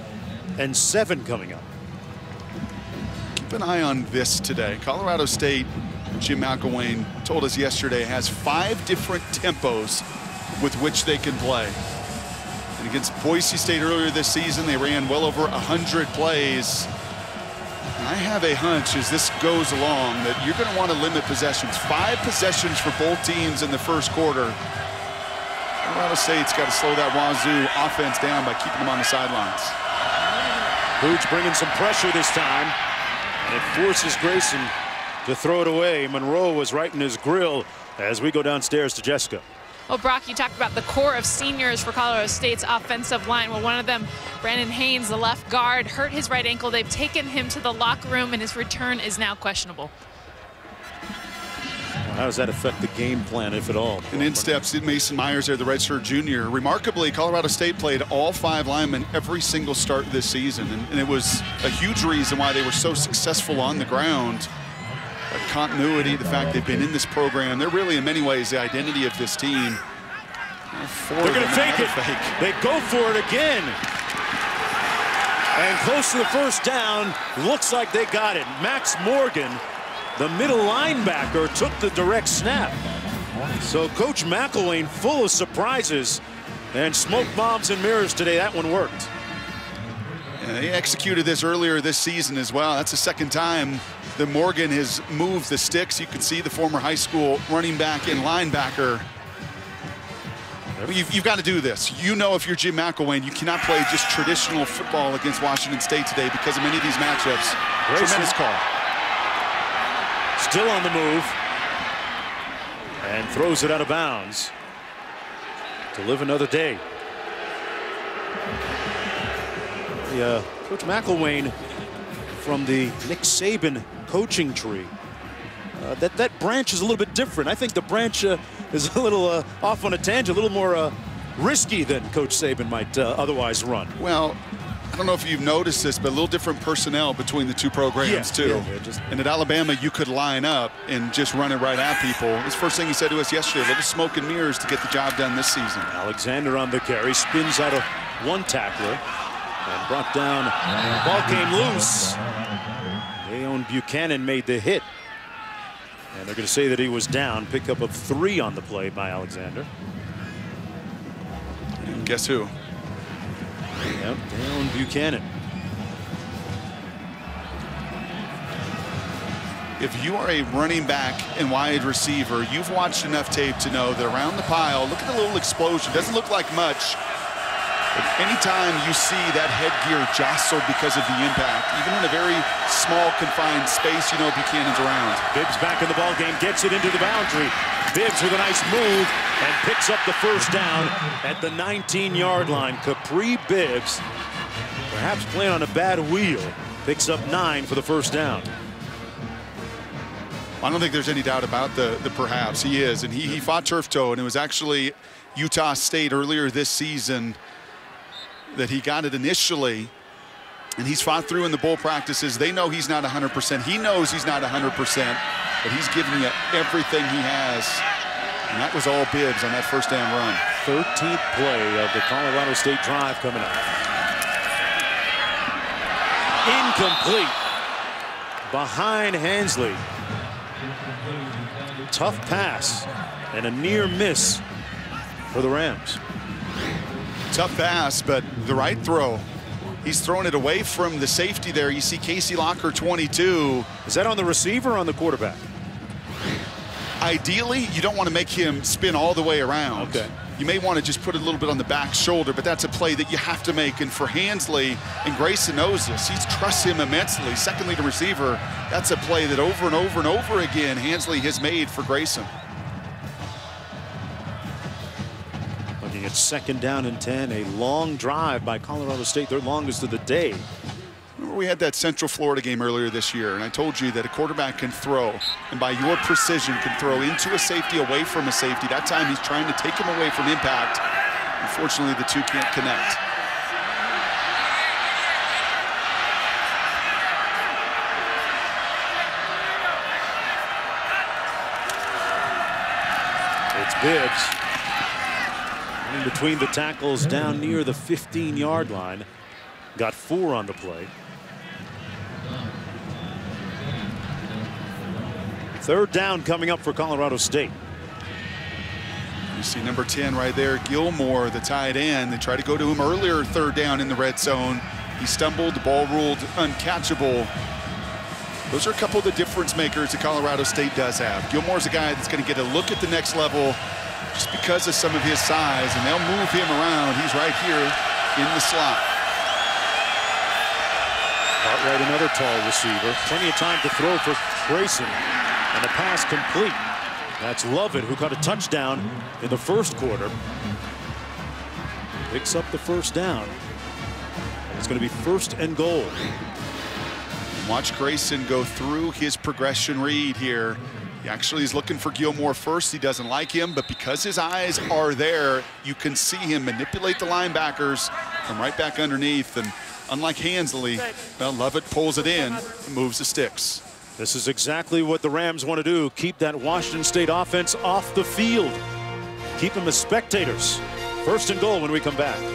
and seven coming up. Keep an eye on this today. Colorado State, Jim McElwain told us yesterday, has five different tempos with which they can play. And against Boise State earlier this season, they ran well over 100 plays. And I have a hunch as this goes along that you're going to want to limit possessions. Five possessions for both teams in the first quarter. Colorado State's got to slow that Wazoo offense down by keeping them on the sidelines. Hooch bringing some pressure this time. And it forces Grayson to throw it away. Monroe was right in his grill as we go downstairs to Jessica. Well, Brock, you talked about the core of seniors for Colorado State's offensive line. Well, one of them, Brandon Haynes, the left guard, hurt his right ankle. They've taken him to the locker room, and his return is now questionable. How does that affect the game plan, if at all? And in steps Mason Myers there, the redshirt junior. Remarkably, Colorado State played all five linemen every single start this season. And, and it was a huge reason why they were so successful on the ground. Continuity, the fact they've been in this program, they're really in many ways the identity of this team. They're going to fake it. Fake. They go for it again. And close to the first down, looks like they got it. Max Morgan the middle linebacker took the direct snap. So Coach McElwain full of surprises and smoke bombs and mirrors today. That one worked. Yeah, he executed this earlier this season as well. That's the second time that Morgan has moved the sticks. You can see the former high school running back and linebacker. You've, you've got to do this. You know if you're Jim McElwain, you cannot play just traditional football against Washington State today because of many of these matchups. Tremendous call. Still on the move. And throws it out of bounds. To live another day. The, uh, Coach McElwain from the Nick Saban coaching tree. Uh, that, that branch is a little bit different. I think the branch uh, is a little uh, off on a tangent, a little more uh, risky than Coach Saban might uh, otherwise run. Well, I don't know if you've noticed this, but a little different personnel between the two programs, yeah, too. Yeah, just... And at Alabama, you could line up and just run it right at people. His first thing he said to us yesterday, a little smoke and mirrors to get the job done this season. Alexander on the carry, spins out of one tackler and brought down. Ball came loose. Deone Bucannon made the hit. And they're going to say that he was down. Pickup of three on the play by Alexander. And guess who? Yep, down Bucannon. If you are a running back and wide receiver, you've watched enough tape to know that around the pile, look at the little explosion. Doesn't look like much. Anytime you see that headgear jostled because of the impact, even in a very small, confined space, you know Bucannon's around. Bibbs back in the ball game, gets it into the boundary. Bibbs with a nice move and picks up the first down at the 19-yard line. Kapri Bibbs, perhaps playing on a bad wheel, picks up nine for the first down. I don't think there's any doubt about the, the perhaps. He is, and he, he fought turf toe, and it was actually Utah State earlier this season that he got it initially, and he's fought through in the bowl practices. They know he's not 100%. He knows he's not 100%, but he's giving you everything he has. And that was all Bibbs on that first down run. 13th play of the Colorado State drive coming up. Incomplete. Behind Hansley. Tough pass and a near miss for the Rams. Tough pass, but the right throw. He's throwing it away from the safety there. You see Casey Locker, 22. Is that on the receiver or on the quarterback? Ideally, you don't want to make him spin all the way around. Okay. You may want to just put it a little bit on the back shoulder, but that's a play that you have to make. And for Hansley, and Grayson knows this, he trusts him immensely. Second leading receiver, that's a play that over and over and over again Hansley has made for Grayson. Second down and 10, a long drive by Colorado State, their longest of the day. Remember we had that Central Florida game earlier this year, and I told you that a quarterback can throw, and by your precision can throw into a safety, away from a safety. That time he's trying to take him away from impact. Unfortunately, the two can't connect. It's Bibbs. Between the tackles down near the 15-yard line. Got four on the play. Third down coming up for Colorado State. You see number 10 right there, Gillmore, the tight end. They tried to go to him earlier, third down in the red zone. He stumbled, the ball ruled uncatchable. Those are a couple of the difference makers that Colorado State does have. Gillmore's a guy that's going to get a look at the next level just because of some of his size, and they'll move him around. He's right here in the slot. Cartwright, another tall receiver. Plenty of time to throw for Grayson. And the pass complete. That's Lovett who caught a touchdown in the first quarter. Picks up the first down. It's going to be first and goal. Watch Grayson go through his progression read here. He actually is looking for Gillmore first. He doesn't like him, but because his eyes are there, you can see him manipulate the linebackers from right back underneath. And unlike Hansley, well, Lovett pulls it in and moves the sticks. This is exactly what the Rams want to do. Keep that Washington State offense off the field. Keep them as spectators. First and goal when we come back.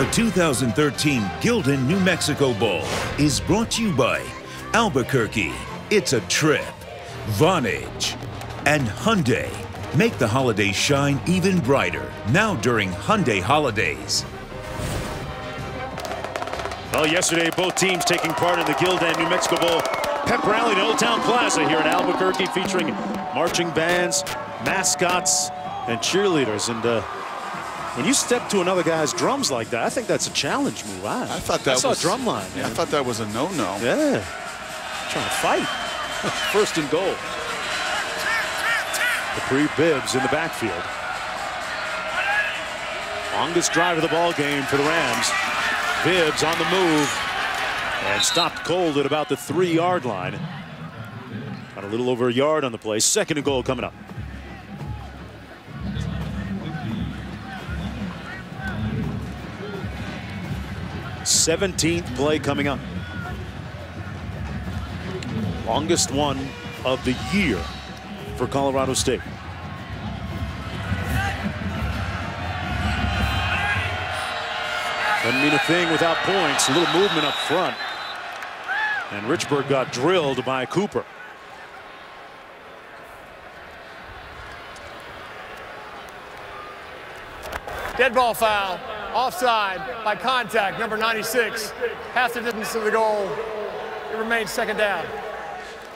The 2013 Gildan New Mexico Bowl is brought to you by Albuquerque. It's a trip. Vonage and Hyundai. Make the holidays shine even brighter now during Hyundai holidays. Well, yesterday, both teams taking part in the Gildan New Mexico Bowl pep rally at Old Town Plaza here in Albuquerque, featuring marching bands, mascots, and cheerleaders. And uh, when you step to another guy's drums like that, I think that's a challenge move. I, I thought that I was a drum line. Yeah, I thought that was a no-no. Yeah, trying to fight. First and goal. The Kapri Bibbs in the backfield. Longest drive of the ball game for the Rams. Bibbs on the move and stopped cold at about the three-yard line. Got a little over a yard on the play. Second and goal coming up. Seventeenth play coming up. Longest one of the year for Colorado State. Doesn't mean a thing without points. A little movement up front. And Richburg got drilled by Cooper. Dead ball foul. Offside by contact, number 96. Half the distance of the goal. It remains second down.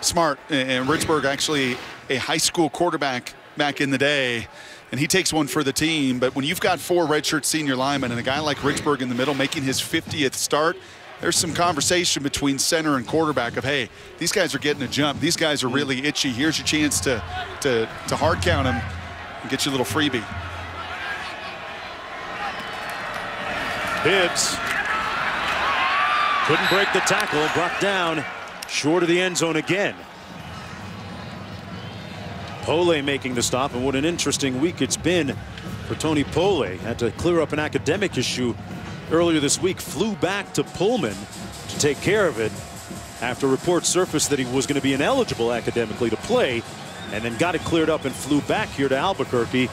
Smart. And Richburg actually a high school quarterback back in the day. And he takes one for the team. But when you've got four redshirt senior linemen and a guy like Richburg in the middle making his 50th start, there's some conversation between center and quarterback of, hey, these guys are getting a jump. These guys are really itchy. Here's your chance to, to, to hard count them and get you a little freebie. Bibbs couldn't break the tackle, brought down short of the end zone again. Pole making the stop, and what an interesting week it's been for Tony Pole. Had to clear up an academic issue earlier this week, flew back to Pullman to take care of it after reports surfaced that he was going to be ineligible academically to play, and then got it cleared up and flew back here to Albuquerque,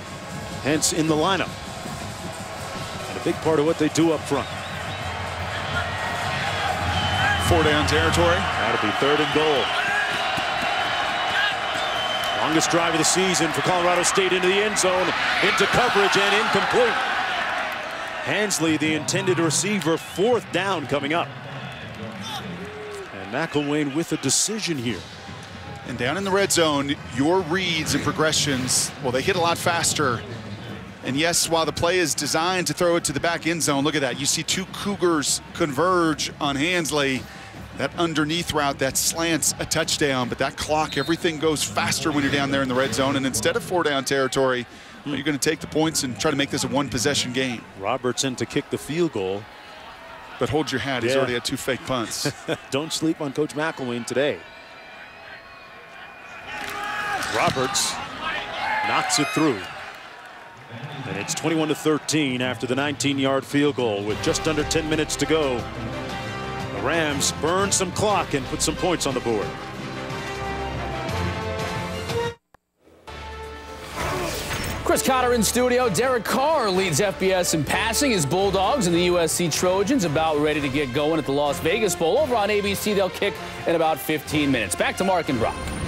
hence in the lineup. Big part of what they do up front. Four down territory. That'll be third and goal. Longest drive of the season for Colorado State into the end zone, into coverage and incomplete. Hansley, the intended receiver, fourth down coming up. And McElwain with a decision here. And down in the red zone, your reads and progressions, well, they hit a lot faster. And yes, while the play is designed to throw it to the back end zone, look at that. You see two Cougars converge on Hansley. That underneath route, that slants a touchdown, but that clock, everything goes faster when you're down there in the red zone. And instead of four down territory, you're going to take the points and try to make this a one possession game. Robertson to kick the field goal. But hold your hat, he's already had two fake punts. Don't sleep on Coach McElwain today. Roberts knocks it through. And it's 21 to 13 after the 19-yard field goal with just under 10 minutes to go. The Rams burn some clock and put some points on the board. Chris Cotter in studio. Derek Carr leads FBS in passing. His Bulldogs and the USC Trojans about ready to get going at the Las Vegas Bowl. Over on ABC, they'll kick in about 15 minutes. Back to Mark and Brock.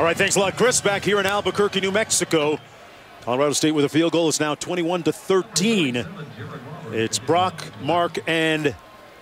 All right, thanks a lot, Chris. Back here in Albuquerque, New Mexico. Colorado State with a field goal. It's now 21 to 13. It's Brock, Mark, and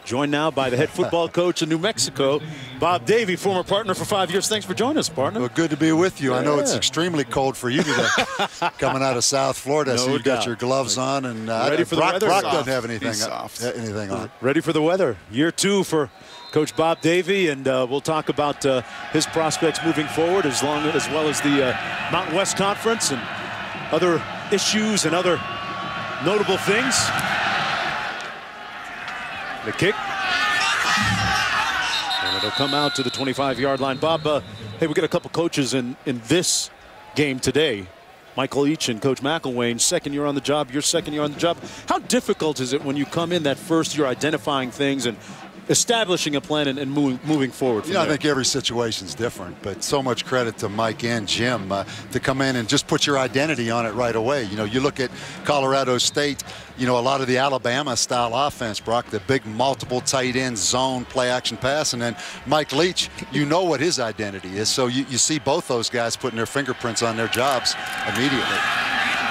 Joined now by the head football coach in New Mexico, Bob Davie, former partner for five years. Thanks for joining us, partner. Well, good to be with you. I know it's extremely cold for you today, coming out of South Florida. so No you got doubt. your gloves on, and uh, Ready for the Brock, weather? Brock doesn't have anything, uh, anything on. Ready for the weather. Year two for Coach Bob Davie, and uh, we'll talk about uh, his prospects moving forward, as long as well as the uh, Mountain West Conference and other issues and other notable things. The kick. And it'll come out to the 25-yard line. Bob, uh, hey, we got a couple coaches in, in this game today. Mike Leach and Coach McElwain, second year on the job, your second year on the job. How difficult is it when you come in that first year identifying things and establishing a plan and, and moving, moving forward You know, I think every situation is different, but so much credit to Mike and Jim uh, to come in and just put your identity on it right away. You know, you look at Colorado State, you know, a lot of the Alabama style offense, Brock, the big multiple tight end zone play action pass, and then Mike Leach, you know what his identity is. So you, you see both those guys putting their fingerprints on their jobs immediately.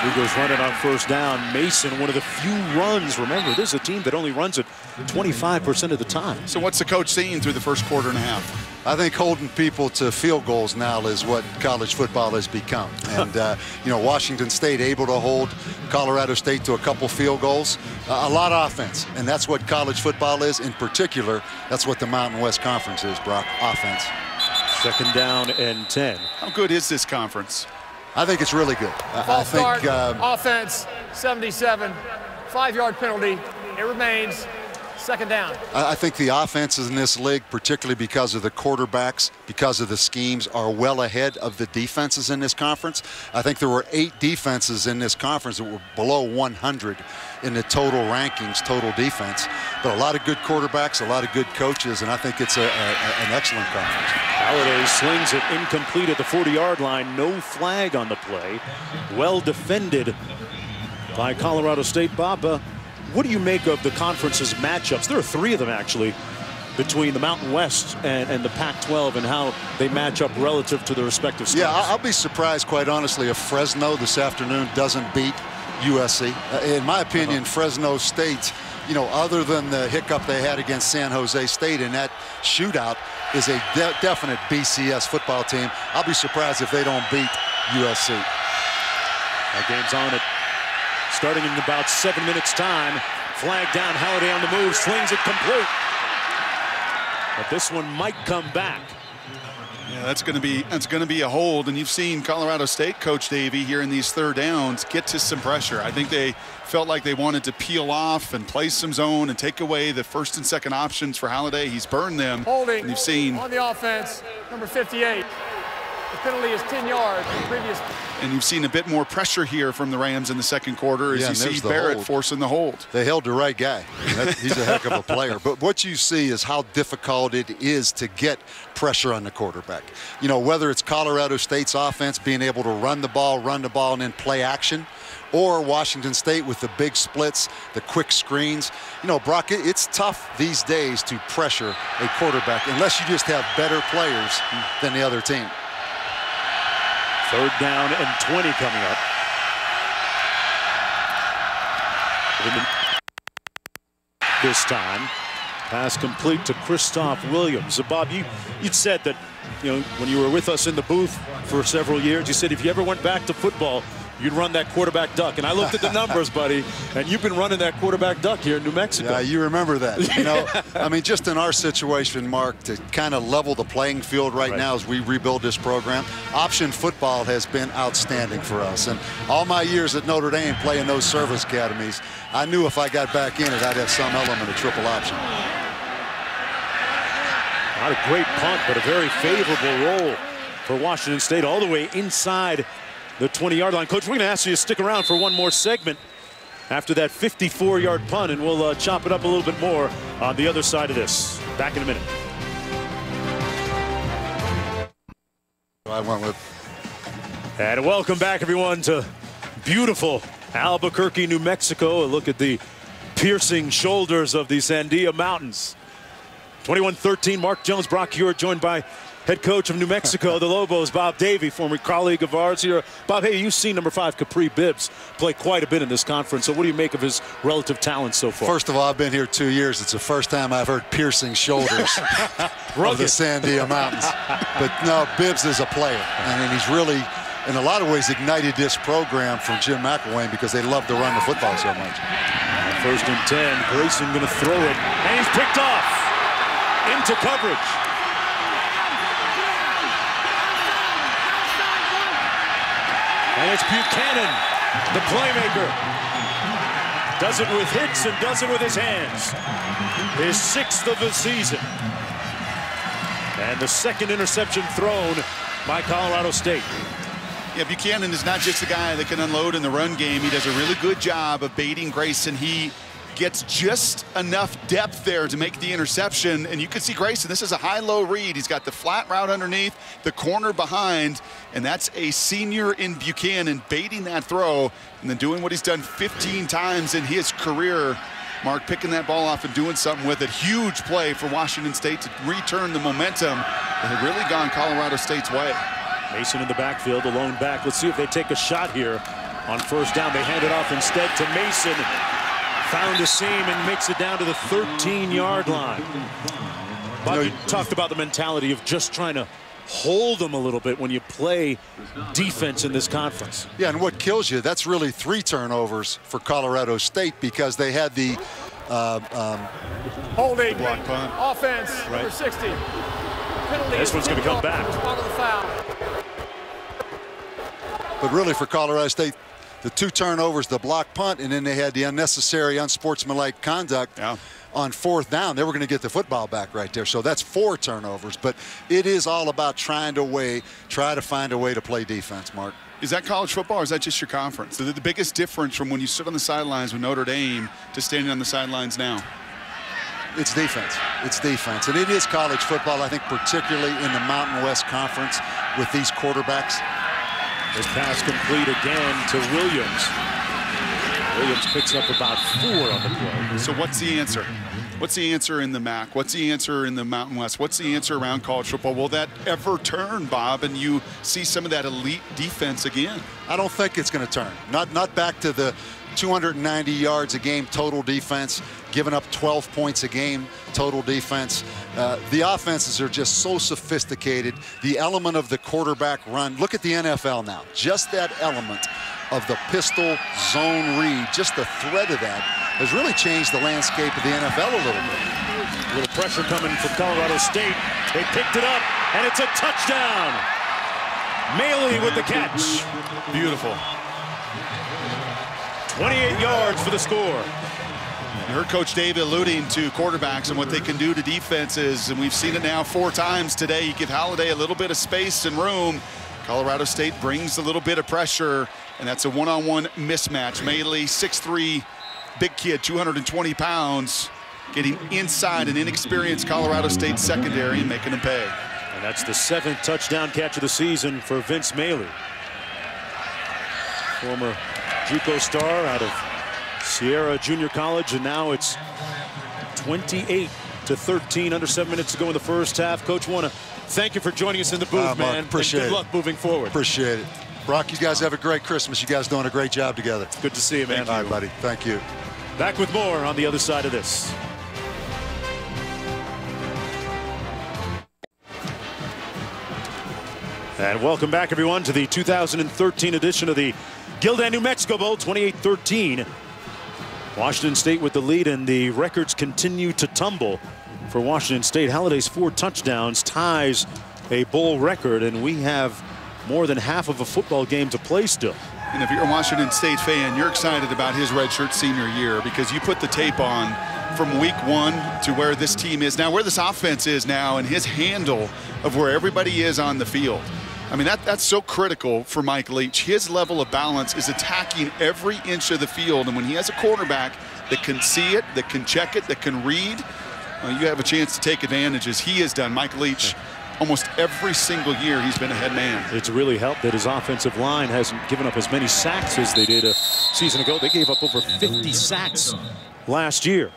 Eagles running on first down. Mason, one of the few runs. Remember, this is a team that only runs it 25% of the time. So what's the coach seeing through the first quarter and a half? I think holding people to field goals now is what college football has become. And, uh, you know, Washington State able to hold Colorado State to a couple field goals, uh, a lot of offense. And that's what college football is. In particular, that's what the Mountain West Conference is, Brock, offense. Second down and 10. How good is this conference? I think it's really good. I, I False start, think um, offense, 77, five-yard penalty. It remains second down. I I think the offenses in this league, particularly because of the quarterbacks, because of the schemes, are well ahead of the defenses in this conference. I think there were eight defenses in this conference that were below 100 in the total rankings, total defense. But a lot of good quarterbacks, a lot of good coaches, and I think it's a, a, an excellent conference. Halliday slings it incomplete at the 40-yard line. No flag on the play. Well defended by Colorado State. Bob, uh, what do you make of the conference's matchups? There are three of them, actually, between the Mountain West and, and the Pac-12 and how they match up relative to their respective Yeah, schools. I- I'll be surprised, quite honestly, if Fresno this afternoon doesn't beat USC. Uh, In my opinion, Fresno State, you know, other than the hiccup they had against San Jose State in that shootout, is a de- definite BCS football team. I'll be surprised if they don't beat USC. That game's on it. Starting in about seven minutes' time. Flag down, Halliday on the move, slings it complete. But this one might come back. Yeah, that's going to be that's going to be a hold, and you've seen Colorado State coach Davie here in these third downs get to some pressure. I think they felt like they wanted to peel off and play some zone and take away the first and second options for Halliday. He's burned them. Holding And you've seen on the offense, number 58. The penalty is 10 yards. The previous and you've seen a bit more pressure here from the Rams in the second quarter as Yeah, you see Barrett hold. forcing the hold. They held the right guy. That- he's a heck of a player. But what you see is how difficult it is to get pressure on the quarterback. You know, whether it's Colorado State's offense being able to run the ball, run the ball, and then play action, or Washington State with the big splits, the quick screens. You know, Brock, it- it's tough these days to pressure a quarterback unless you just have better players than the other team. Third down and 20 coming up. This time, pass complete to Kristoff Williams. Uh, Bob, you you said that you know when you were with us in the booth for several years, you said if you ever went back to football, you'd run that quarterback duck. And I looked at the numbers, buddy, and you've been running that quarterback duck here in New Mexico. Yeah, you remember that. You know, I mean, just in our situation, Mark, to kind of level the playing field right, Right. now as we rebuild this program, option football has been outstanding for us. And all my years at Notre Dame playing those service academies, I knew if I got back in it, I'd have some element of triple option. Not a great punt, but a very favorable roll for Washington State all the way inside the 20-yard line. Coach, we're going to ask you to stick around for one more segment after that 54-yard punt, and we'll uh, chop it up a little bit more on the other side of this. Back in a minute. I went with And welcome back, everyone, to beautiful Albuquerque, New Mexico. A look at the piercing shoulders of the Sandia Mountains. 21-13, Mark Jones, Brock Huard, joined by head coach of New Mexico, the Lobos, Bob Davie, former colleague of ours here. Bob, hey, you've seen number five Kapri Bibbs play quite a bit in this conference. So what do you make of his relative talent so far? First of all, I've been here two years. It's the first time I've heard piercing shoulders of the Sandia Mountains. But no, Bibbs is a player, and he's really, in a lot of ways, ignited this program from Jim McElwain because they love to run the football so much. First and 10, Grayson going to throw it, and he's picked off into coverage. And it's Bucannon, the playmaker. Does it with hits and does it with his hands. His sixth of the season. And the second interception thrown by Colorado State. Yeah, Bucannon is not just a guy that can unload in the run game. He does a really good job of baiting Grayson. He gets just enough depth there to make the interception. And you can see Grayson, this is a high-low read. He's got the flat route underneath, the corner behind, and that's a senior in Bucannon baiting that throw and then doing what he's done 15 times in his career. Mark picking that ball off and doing something with it. Huge play for Washington State to return the momentum that had really gone Colorado State's way. Mason in the backfield, a lone back. Let's see if they take a shot here on first down. They hand it off instead to Mason. Found a seam and makes it down to the 13-yard line. Bob, you, talked about the mentality of just trying to hold them a little bit when you play defense in this conference. Yeah, and what kills you, that's really three turnovers for Colorado State because they had the uh, um, holding block punt. offense right. number 60. Penalty this one's going to come back. But really for Colorado State, the two turnovers, the block punt, and then they had the unnecessary, unsportsmanlike conduct yeah. on fourth down. They were going to get the football back right there. So that's four turnovers. But it is all about trying to way, try to find a way to play defense, Mark. Is that college football or is that just your conference? The, the biggest difference from when you stood on the sidelines with Notre Dame to standing on the sidelines now? It's defense. It's defense. And it is college football, I think, particularly in the Mountain West Conference with these quarterbacks. This pass complete again to Williams. Williams picks up about four on the play. So what's the answer? What's the answer in the MAC? What's the answer in the Mountain West? What's the answer around college football? Will that ever turn, Bob, and you see some of that elite defense again? I don't think it's going to turn. Not not back to the 290 yards a game total defense, giving up 12 points a game total defense. Uh, the offenses are just so sophisticated. The element of the quarterback run. Look at the NFL now. Just that element of the pistol zone read, just the threat of that has really changed the landscape of the NFL a little bit. A little pressure coming from Colorado State. They picked it up, and it's a touchdown. Mayle with the catch. Beautiful. 28 yards for the score. You heard Coach Davie alluding to quarterbacks and what they can do to defenses, and we've seen it now four times today. You give Halliday a little bit of space and room. Colorado State brings a little bit of pressure, and that's a one-on-one -on -one mismatch. Mayle, 6'3", big kid, 220 pounds, getting inside an inexperienced Colorado State secondary and making them pay. And that's the seventh touchdown catch of the season for Vince Mayle. Former JUCO star out of Sierra Junior College, and now it's 28 to 13, under seven minutes to go in the first half. Coach, want to thank you for joining us in the booth, uh, man. Appreciate good it. luck moving forward. Appreciate it. Brock, you guys have a great Christmas. You guys doing a great job together. Good to see you, man. Thank All right, buddy. Thank you. Back with more on the other side of this. And welcome back, everyone, to the 2013 edition of the Gildan, New Mexico Bowl, 28-13. Washington State with the lead, and the records continue to tumble for Washington State. Halliday's four touchdowns ties a bowl record, and we have more than half of a football game to play still. And if you're a Washington State fan, you're excited about his redshirt senior year because you put the tape on from week one to where this team is now, where this offense is now, and his handle of where everybody is on the field. I mean, that, that's so critical for Mike Leach. His level of balance is attacking every inch of the field. And when he has a quarterback that can see it, that can check it, that can read, well, you have a chance to take advantage as he has done. Mike Leach, almost every single year he's been a head man. It's really helped that his offensive line hasn't given up as many sacks as they did a season ago. They gave up over 50 sacks last year.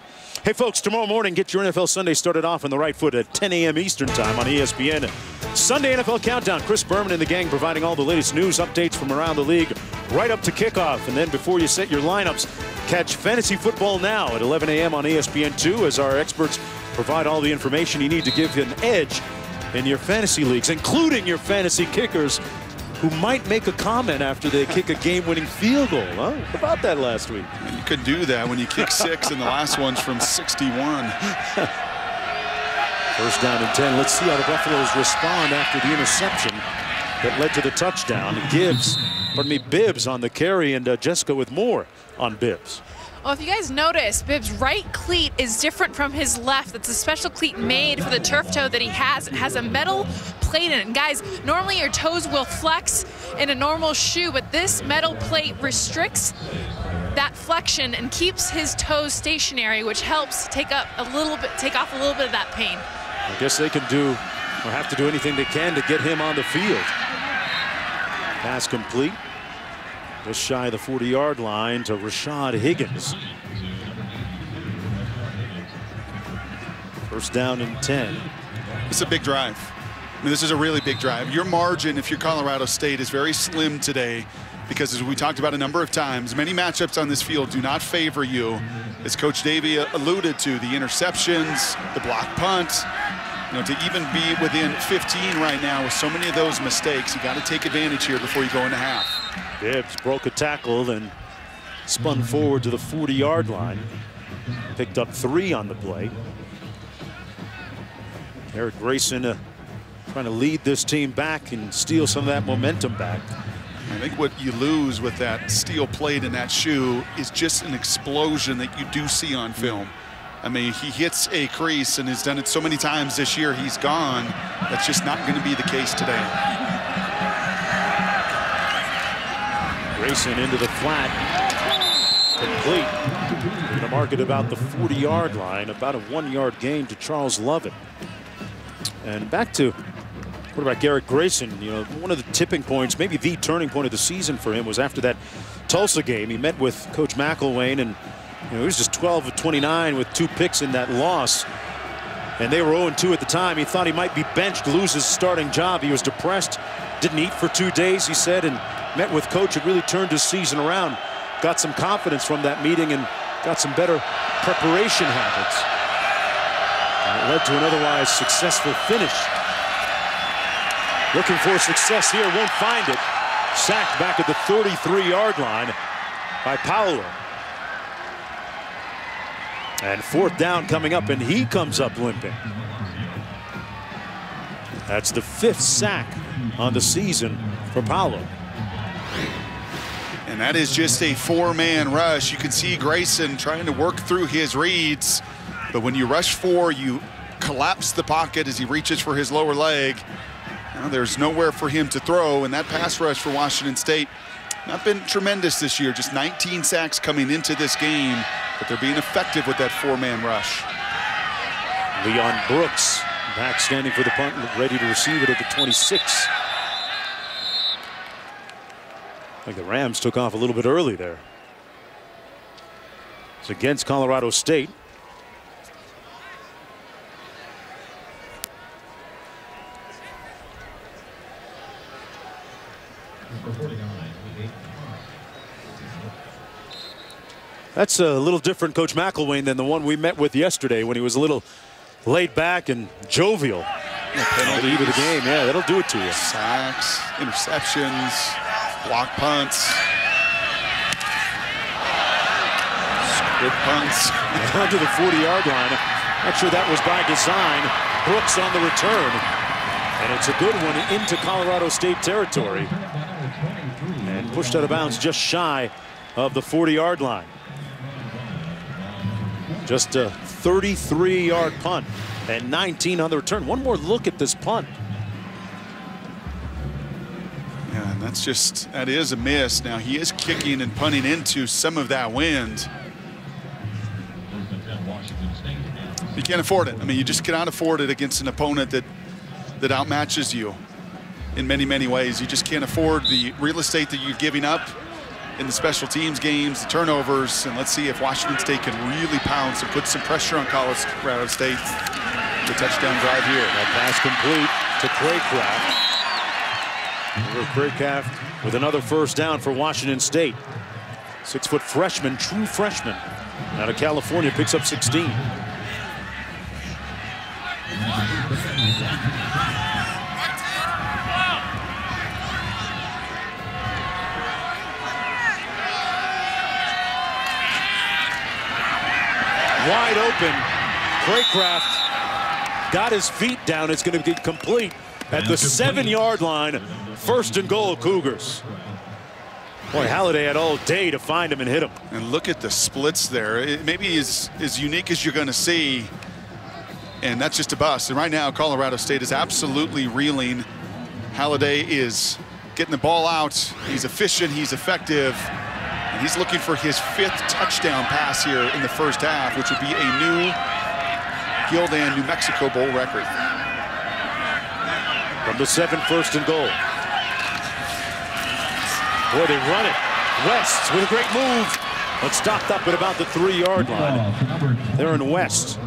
Hey, folks, tomorrow morning, get your NFL Sunday started off on the right foot at 10 a.m. Eastern Time on ESPN Sunday NFL Countdown. Chris Berman and the gang providing all the latest news updates from around the league right up to kickoff. And then before you set your lineups, catch Fantasy Football Now at 11 a.m. on ESPN2 as our experts provide all the information you need to give you an edge in your fantasy leagues, including your fantasy kickers who might make a comment after they kick a game-winning field goal. Huh? About that last week? You could do that when you kick six and the last one's from 61. First down and 10. Let's see how the Buffaloes respond after the interception that led to the touchdown. Gibbs, pardon me, Bibbs on the carry and uh, Jessica with more on Bibbs. Well, if you guys notice, Bibb's right cleat is different from his left. It's a special cleat made for the turf toe that he has. It has a metal plate in it. And guys, normally your toes will flex in a normal shoe, but this metal plate restricts that flexion and keeps his toes stationary, which helps take up a little bit, take off a little bit of that pain. I guess they can do or have to do anything they can to get him on the field. Pass complete. Just shy of the 40-yard line to Rashad Higgins. First down and 10. It's a big drive. I mean, this is a really big drive. Your margin, if you're Colorado State, is very slim today because as we talked about a number of times, many matchups on this field do not favor you. As Coach Davie alluded to, the interceptions, the block punt, you know, to even be within 15 right now with so many of those mistakes, you got to take advantage here before you go into half. Bibbs broke a tackle and spun forward to the 40-yard line. Picked up three on the play. Eric Grayson uh, trying to lead this team back and steal some of that momentum back. I think what you lose with that steel plate in that shoe is just an explosion that you do see on film. I mean, he hits a crease and has done it so many times this year. He's gone. That's just not going to be the case today. Grayson into the flat. Complete. Going to mark it about the 40-yard line. About a one-yard gain to Charles Lovett. And back to quarterback Garrett Grayson. You know, one of the tipping points, maybe the turning point of the season for him was after that Tulsa game. He met with Coach McElwain and you know, he was just 12 of 29 with two picks in that loss. And they were 0-2 at the time. He thought he might be benched, lose his starting job. He was depressed, didn't eat for two days, he said, and met with coach. It really turned his season around. Got some confidence from that meeting and got some better preparation habits. And it led to an otherwise successful finish. Looking for success here, won't find it. Sacked back at the 33-yard line by Paolo. And fourth down coming up, and he comes up limping. That's the fifth sack on the season for Paolo. And that is just a four-man rush. You can see Grayson trying to work through his reads. But when you rush four, you collapse the pocket as he reaches for his lower leg. Now, there's nowhere for him to throw, and that pass rush for Washington State not been tremendous this year. Just 19 sacks coming into this game, but they're being effective with that four-man rush. Leon Brooks back standing for the punt, ready to receive it at the 26. I think the Rams took off a little bit early there. It's against Colorado State. That's a little different, Coach McElwain, than the one we met with yesterday when he was a little laid back and jovial. penalty to the game. Yeah, that'll do it to you. Sacks, interceptions, block punts. Good punts. Onto the 40-yard line. Not sure that was by design. Brooks on the return. And it's a good one into Colorado State territory. And pushed out of bounds just shy of the 40-yard line. Just a 33-yard punt and 19 on the return. One more look at this punt. Yeah, and that's just, that is a miss. Now he is kicking and punting into some of that wind. You can't afford it. I mean, you just cannot afford it against an opponent that that outmatches you in many, many ways. You just can't afford the real estate that you're giving up in the special teams games, the turnovers, and let's see if Washington State can really pounce and put some pressure on Colorado State. The touchdown drive here. That pass complete. to Cracraft. Cracraft with another first down for Washington State. Six foot freshman, true freshman out of California, picks up 16. Wide open. Cracraft got his feet down. It's going to be complete at the seven-yard line. First and goal, Cougars. Boy, Halliday had all day to find him and hit him. And look at the splits there. It maybe is as unique as you're going to see. And that's just a bust. And right now, Colorado State is absolutely reeling. Halliday is getting the ball out. He's efficient. He's effective. He's looking for his fifth touchdown pass here in the first half, which would be a new Gildan New Mexico Bowl record. From the seven, first and goal. Boy, they run it. West with a great move, but stopped up at about the three-yard line. They're in West.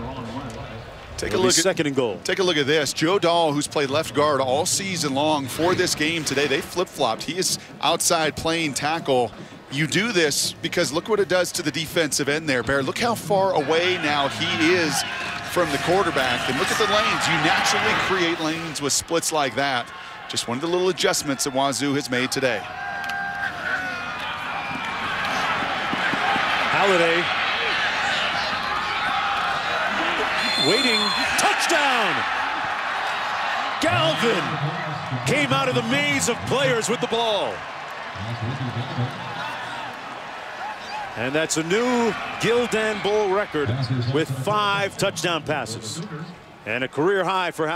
Take a look at second and goal. Take a look at this. Joe Dahl, who's played left guard all season long for this game today, they flip-flopped. He is outside playing tackle. You do this because look what it does to the defensive end there, Bear. Look how far away now he is from the quarterback. And look at the lanes. You naturally create lanes with splits like that. Just one of the little adjustments that Wazoo has made today. Halliday. Waiting. Touchdown! Galvin came out of the maze of players with the ball. And that's a new Gildan Bowl record with five touchdown passes. And a career high for.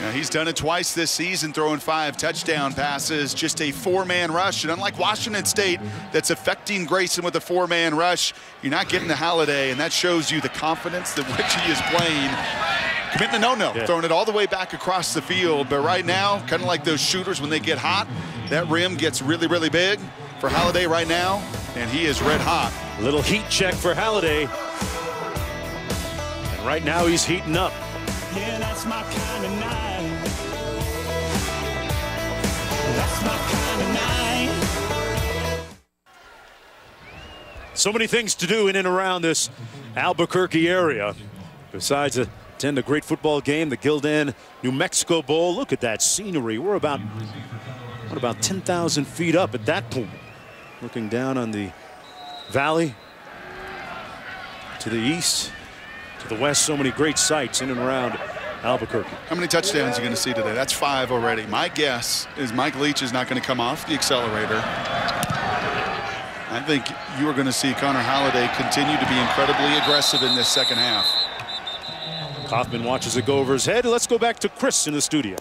Yeah, he's done it twice this season, throwing five touchdown passes, just a four-man rush. And unlike Washington State, that's affecting Grayson with a four-man rush, you're not getting the Halliday, and that shows you the confidence that which he is playing. Committing a no-no, yeah. throwing it all the way back across the field. But right now, kind of like those shooters when they get hot, that rim gets really, really big for Halliday right now, and he is red hot. Little heat check for Halliday. And right now he's heating up. Yeah, that's my kind of night. That's my kind of night. So many things to do in and around this Albuquerque area. Besides attend a great football game, the Gildan New Mexico Bowl. Look at that scenery. We're about, what, about 10,000 feet up at that point. Looking down on the valley to the east to the west. So many great sights in and around Albuquerque. How many touchdowns are you going to see today? That's five already. My guess is Mike Leach is not going to come off the accelerator. I think you are going to see Connor Halliday continue to be incredibly aggressive in this second half. Kaufman watches it go over his head. Let's go back to Chris in the studio.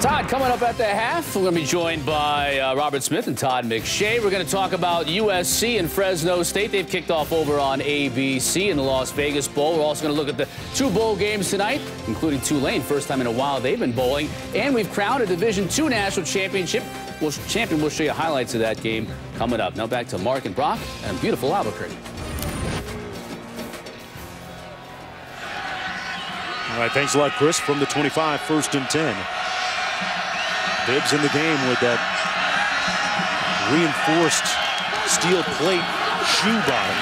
Todd, coming up at the half, we're going to be joined by uh, Robert Smith and Todd McShay. We're going to talk about USC and Fresno State. They've kicked off over on ABC in the Las Vegas Bowl. We're also going to look at the two bowl games tonight, including Tulane. First time in a while they've been bowling. And we've crowned a Division II national championship. We'll, champion. We'll show you highlights of that game coming up. Now back to Mark and Brock and beautiful Albuquerque. All right, thanks a lot, Chris. From the 25, first and 10. Bibbs in the game with that reinforced steel plate shoe bottom,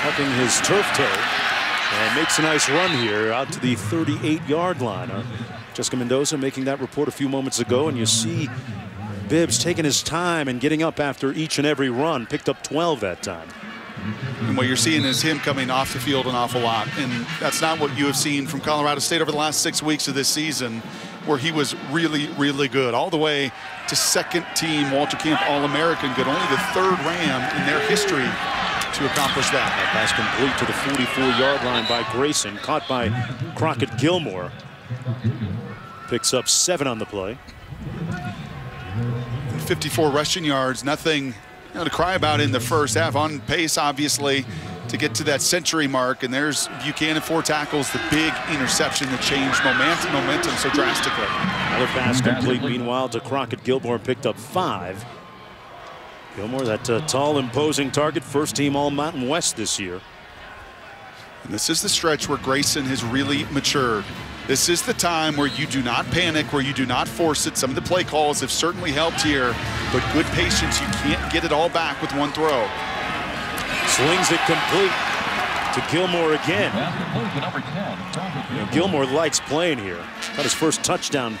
helping his turf toe. And makes a nice run here out to the 38-yard line. Uh, Jessica Mendoza making that report a few moments ago, and you see Bibbs taking his time and getting up after each and every run. Picked up 12 that time. And what you're seeing is him coming off the field an awful lot. And that's not what you have seen from Colorado State over the last six weeks of this season where he was really, really good, all the way to second team Walter Camp All-American good, only the third Ram in their history to accomplish that. That pass complete to the 44-yard line by Grayson, caught by Crockett Gillmore. Picks up seven on the play. 54 rushing yards, nothing you know, to cry about in the first half. On pace, obviously, to get to that century mark. And there's Bucannon, four tackles, the big interception that changed momentum, momentum so drastically. Another pass complete, meanwhile, to Crockett Gillmore, picked up five. Gillmore, that uh, tall, imposing target, first team All Mountain West this year. And this is the stretch where Grayson has really matured. This is the time where you do not panic, where you do not force it. Some of the play calls have certainly helped here, but good patience. You can't get it all back with one throw. Slings it complete to Gillmore again. You know, Gillmore likes playing here. Got his first touchdown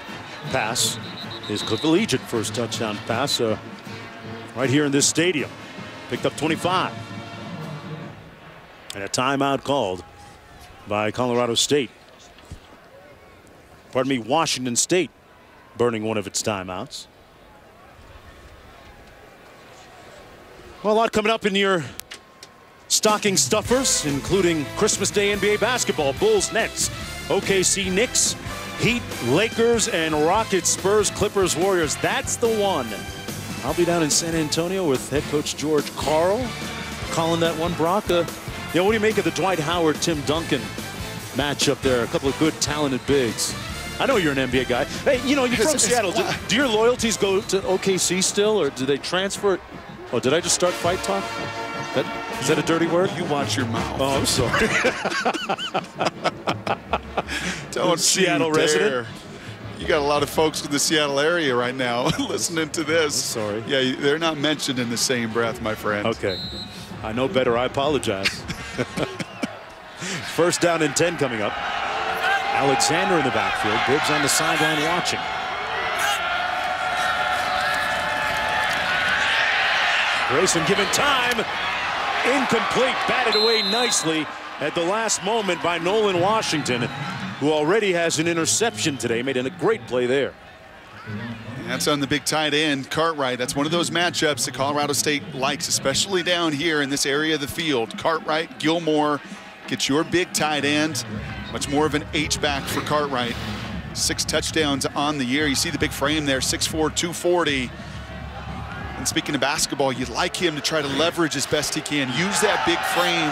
pass, his collegiate first touchdown pass, uh, right here in this stadium. Picked up 25. And a timeout called by Colorado State. Pardon me, Washington State burning one of its timeouts. Well, a lot coming up in your stocking stuffers, including Christmas Day NBA basketball, Bulls, Nets, OKC, Knicks, Heat, Lakers, and Rockets, Spurs, Clippers, Warriors. That's the one. I'll be down in San Antonio with head coach George Karl calling that one. Brock, uh, yeah, what do you make of the Dwight Howard, Tim Duncan matchup there? A couple of good, talented bigs. I know you're an NBA guy. Hey, you know, you're from Seattle. Do, do your loyalties go to OKC still, or do they transfer? Oh, did I just start fight talk? That, is that a dirty word? You watch your mouth. Oh, I'm sorry. Don't Seattle dare. resident. You got a lot of folks in the Seattle area right now listening to this. sorry. Yeah, they're not mentioned in the same breath, my friend. Okay. I know better. I apologize. First down and 10 coming up. Alexander in the backfield. Bibbs on the sideline watching. Grayson given time. Incomplete. Batted away nicely at the last moment by Nolan Washington, who already has an interception today. Made a great play there. That's on the big tight end, Cartwright. That's one of those matchups that Colorado State likes, especially down here in this area of the field. Cartwright, Gillmore, gets your big tight end. Much more of an H-back for Cartwright. Six touchdowns on the year. You see the big frame there, 6'4", 240. And speaking of basketball, you'd like him to try to leverage as best he can. Use that big frame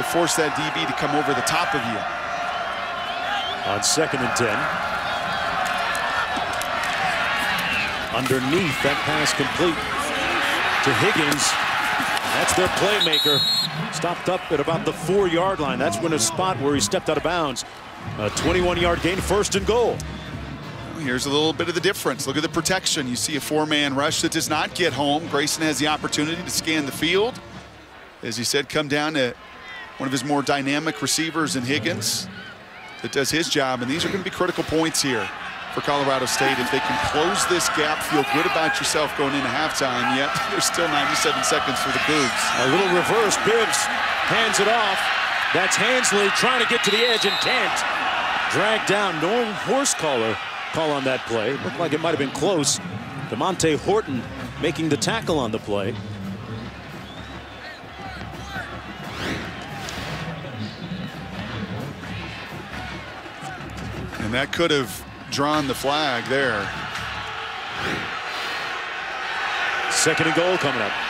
to force that DB to come over the top of you. On second and 10. Underneath, that pass complete to Higgins. That's their playmaker. Stopped up at about the four-yard line. That's when a spot where he stepped out of bounds. A 21-yard gain, first and goal. Here's a little bit of the difference. Look at the protection. You see a four-man rush that does not get home. Grayson has the opportunity to scan the field. As you said, come down to one of his more dynamic receivers in Higgins that does his job. And these are going to be critical points here for Colorado State. If they can close this gap, feel good about yourself going into halftime, yet there's still 97 seconds for the Cougs. A little reverse. Bibbs hands it off. That's Hansley trying to get to the edge and can't. Dragged down. No horse collar call on that play. Looked like it might have been close. Damante Horton making the tackle on the play. And that could have drawn the flag there. Second and goal coming up.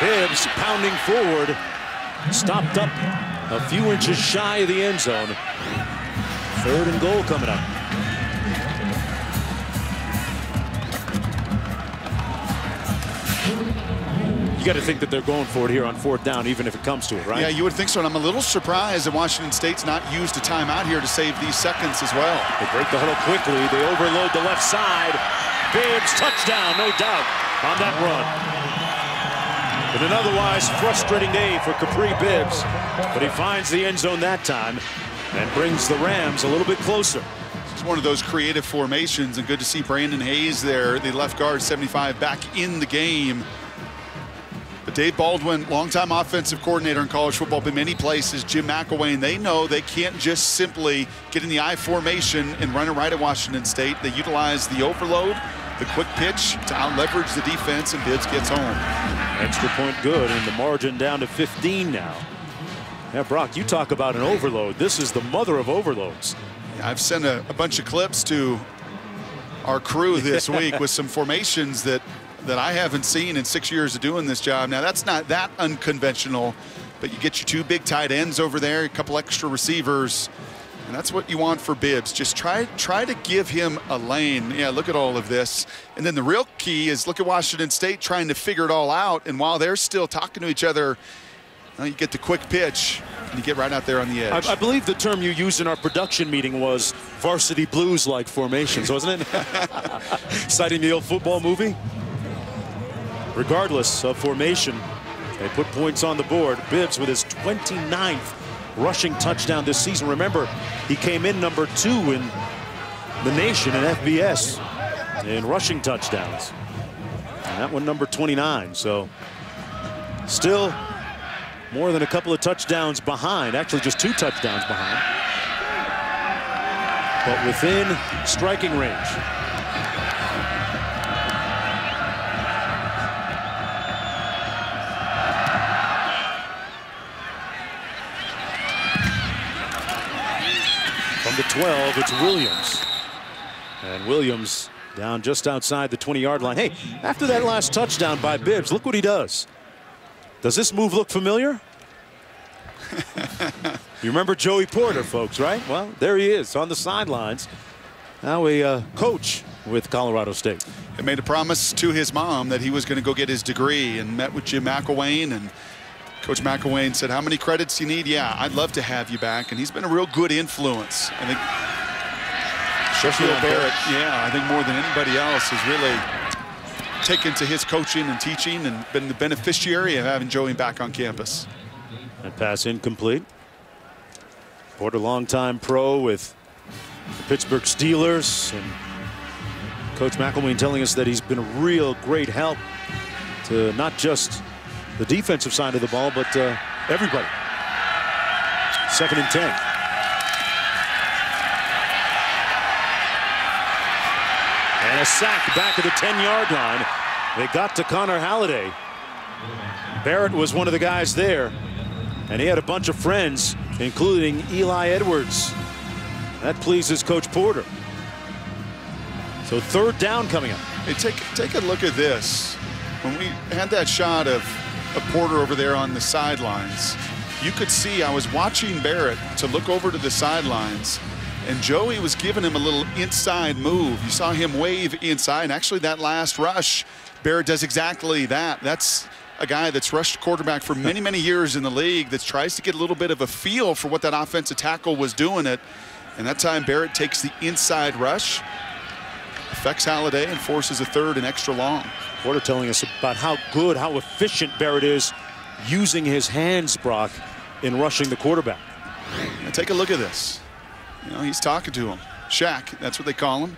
Bibbs pounding forward. Stopped up a few inches shy of the end zone. Third and goal coming up. You got to think that they're going for it here on fourth down, even if it comes to it, right? Yeah, you would think so. And I'm a little surprised that Washington State's not used a timeout here to save these seconds as well. They break the huddle quickly. They overload the left side. Bibbs, touchdown, no doubt, on that run. An otherwise frustrating day for Kapri Bibbs. But he finds the end zone that time and brings the Rams a little bit closer. It's one of those creative formations, and good to see Brandon Hayes there, the left guard 75, back in the game. But Dave Baldwin, longtime offensive coordinator in college football, been many places. Jim McElwain, they know they can't just simply get in the I formation and run it right at Washington State. They utilize the overload, the quick pitch to leverage the defense, and Bibbs gets home. Extra point good, and the margin down to 15 now. Yeah, Brock, you talk about an overload. This is the mother of overloads. I've sent a, a bunch of clips to our crew this week with some formations that that I haven't seen in six years of doing this job. Now, that's not that unconventional, but you get your two big tight ends over there, a couple extra receivers, And that's what you want for Bibbs. Just try try to give him a lane. Yeah, look at all of this. And then the real key is look at Washington State trying to figure it all out. And while they're still talking to each other, you get the quick pitch and you get right out there on the edge. I, I believe the term you used in our production meeting was varsity blues-like formations, wasn't it? Citing the old football movie. Regardless of formation, they put points on the board. Bibbs with his 29th rushing touchdown this season. Remember, he came in number two in the nation in FBS in rushing touchdowns. And that one number 29. So still more than a couple of touchdowns behind. Actually, just two touchdowns behind. But within striking range. The 12, it's Williams. And Williams down just outside the 20-yard line. Hey, after that last touchdown by Bibbs, look what he does. Does this move look familiar? you remember Joey Porter, folks, right? Well, there he is on the sidelines. Now a uh, coach with Colorado State. He made a promise to his mom that he was going to go get his degree and met with Jim McElwain and Coach McElwain said, how many credits you need? Yeah, I'd love to have you back. And he's been a real good influence. I think Shaquil Barrett, yeah, I think more than anybody else has really taken to his coaching and teaching and been the beneficiary of having Joey back on campus. That pass incomplete. Porter, longtime pro with the Pittsburgh Steelers. And Coach McElwain telling us that he's been a real great help to not just the defensive side of the ball, but uh, everybody. Second and 10. And a sack back at the 10-yard line. They got to Connor Halliday. Barrett was one of the guys there. And he had a bunch of friends, including Eli Edwards. That pleases Coach Porter. So third down coming up. Hey, take, take a look at this. When we had that shot of, of Porter over there on the sidelines, you could see I was watching Barrett to look over to the sidelines and Joey was giving him a little inside move. You saw him wave inside. And actually, that last rush, Barrett does exactly that. That's a guy that's rushed quarterback for many, many years in the league that tries to get a little bit of a feel for what that offensive tackle was doing it. And that time, Barrett takes the inside rush, affects Halliday, and forces a third and extra long. Porter telling us about how good, how efficient Barrett is using his hands, Brock, in rushing the quarterback. Now take a look at this. You know, he's talking to him. Shaq, that's what they call him.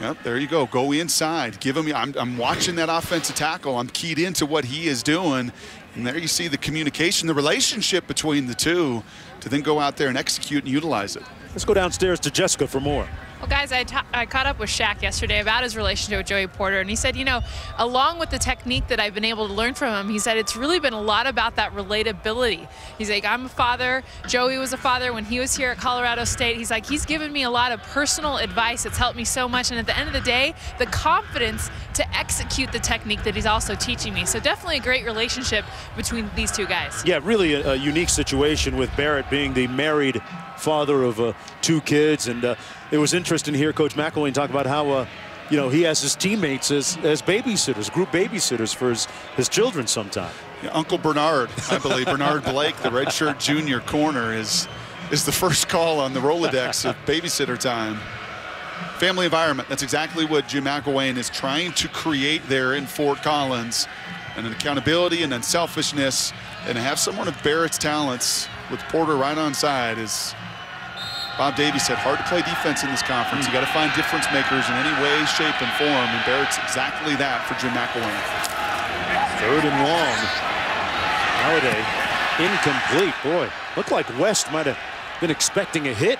Yep, there you go. Go inside. Give him. I'm, I'm watching that offensive tackle. I'm keyed into what he is doing. And there you see the communication, the relationship between the two to then go out there and execute and utilize it. Let's go downstairs to Jessica for more. Well, guys, I, I caught up with Shaq yesterday about his relationship with Joey Porter, and he said, you know, along with the technique that I've been able to learn from him, he said it's really been a lot about that relatability. He's like, I'm a father. Joey was a father when he was here at Colorado State. He's like, he's given me a lot of personal advice It's helped me so much, and at the end of the day, the confidence to execute the technique that he's also teaching me. So definitely a great relationship between these two guys. Yeah, really a, a unique situation with Barrett being the married father of uh, two kids, and uh, it was interesting to hear Coach McElwain talk about how, uh, you know, he has his teammates as, as babysitters, group babysitters for his, his children sometime. Yeah, Uncle Bernard, I believe, Bernard Blake, the redshirt junior corner, is, is the first call on the Rolodex of babysitter time. Family environment, that's exactly what Jim McElwain is trying to create there in Fort Collins. And an accountability and unselfishness, and have someone of Barrett's talents with Porter right on side is Bob Davie said, hard to play defense in this conference. You got to find difference makers in any way, shape, and form, and Barrett's exactly that for Jim McElwain. Third and long. Halliday incomplete. Boy, looked like West might have been expecting a hit.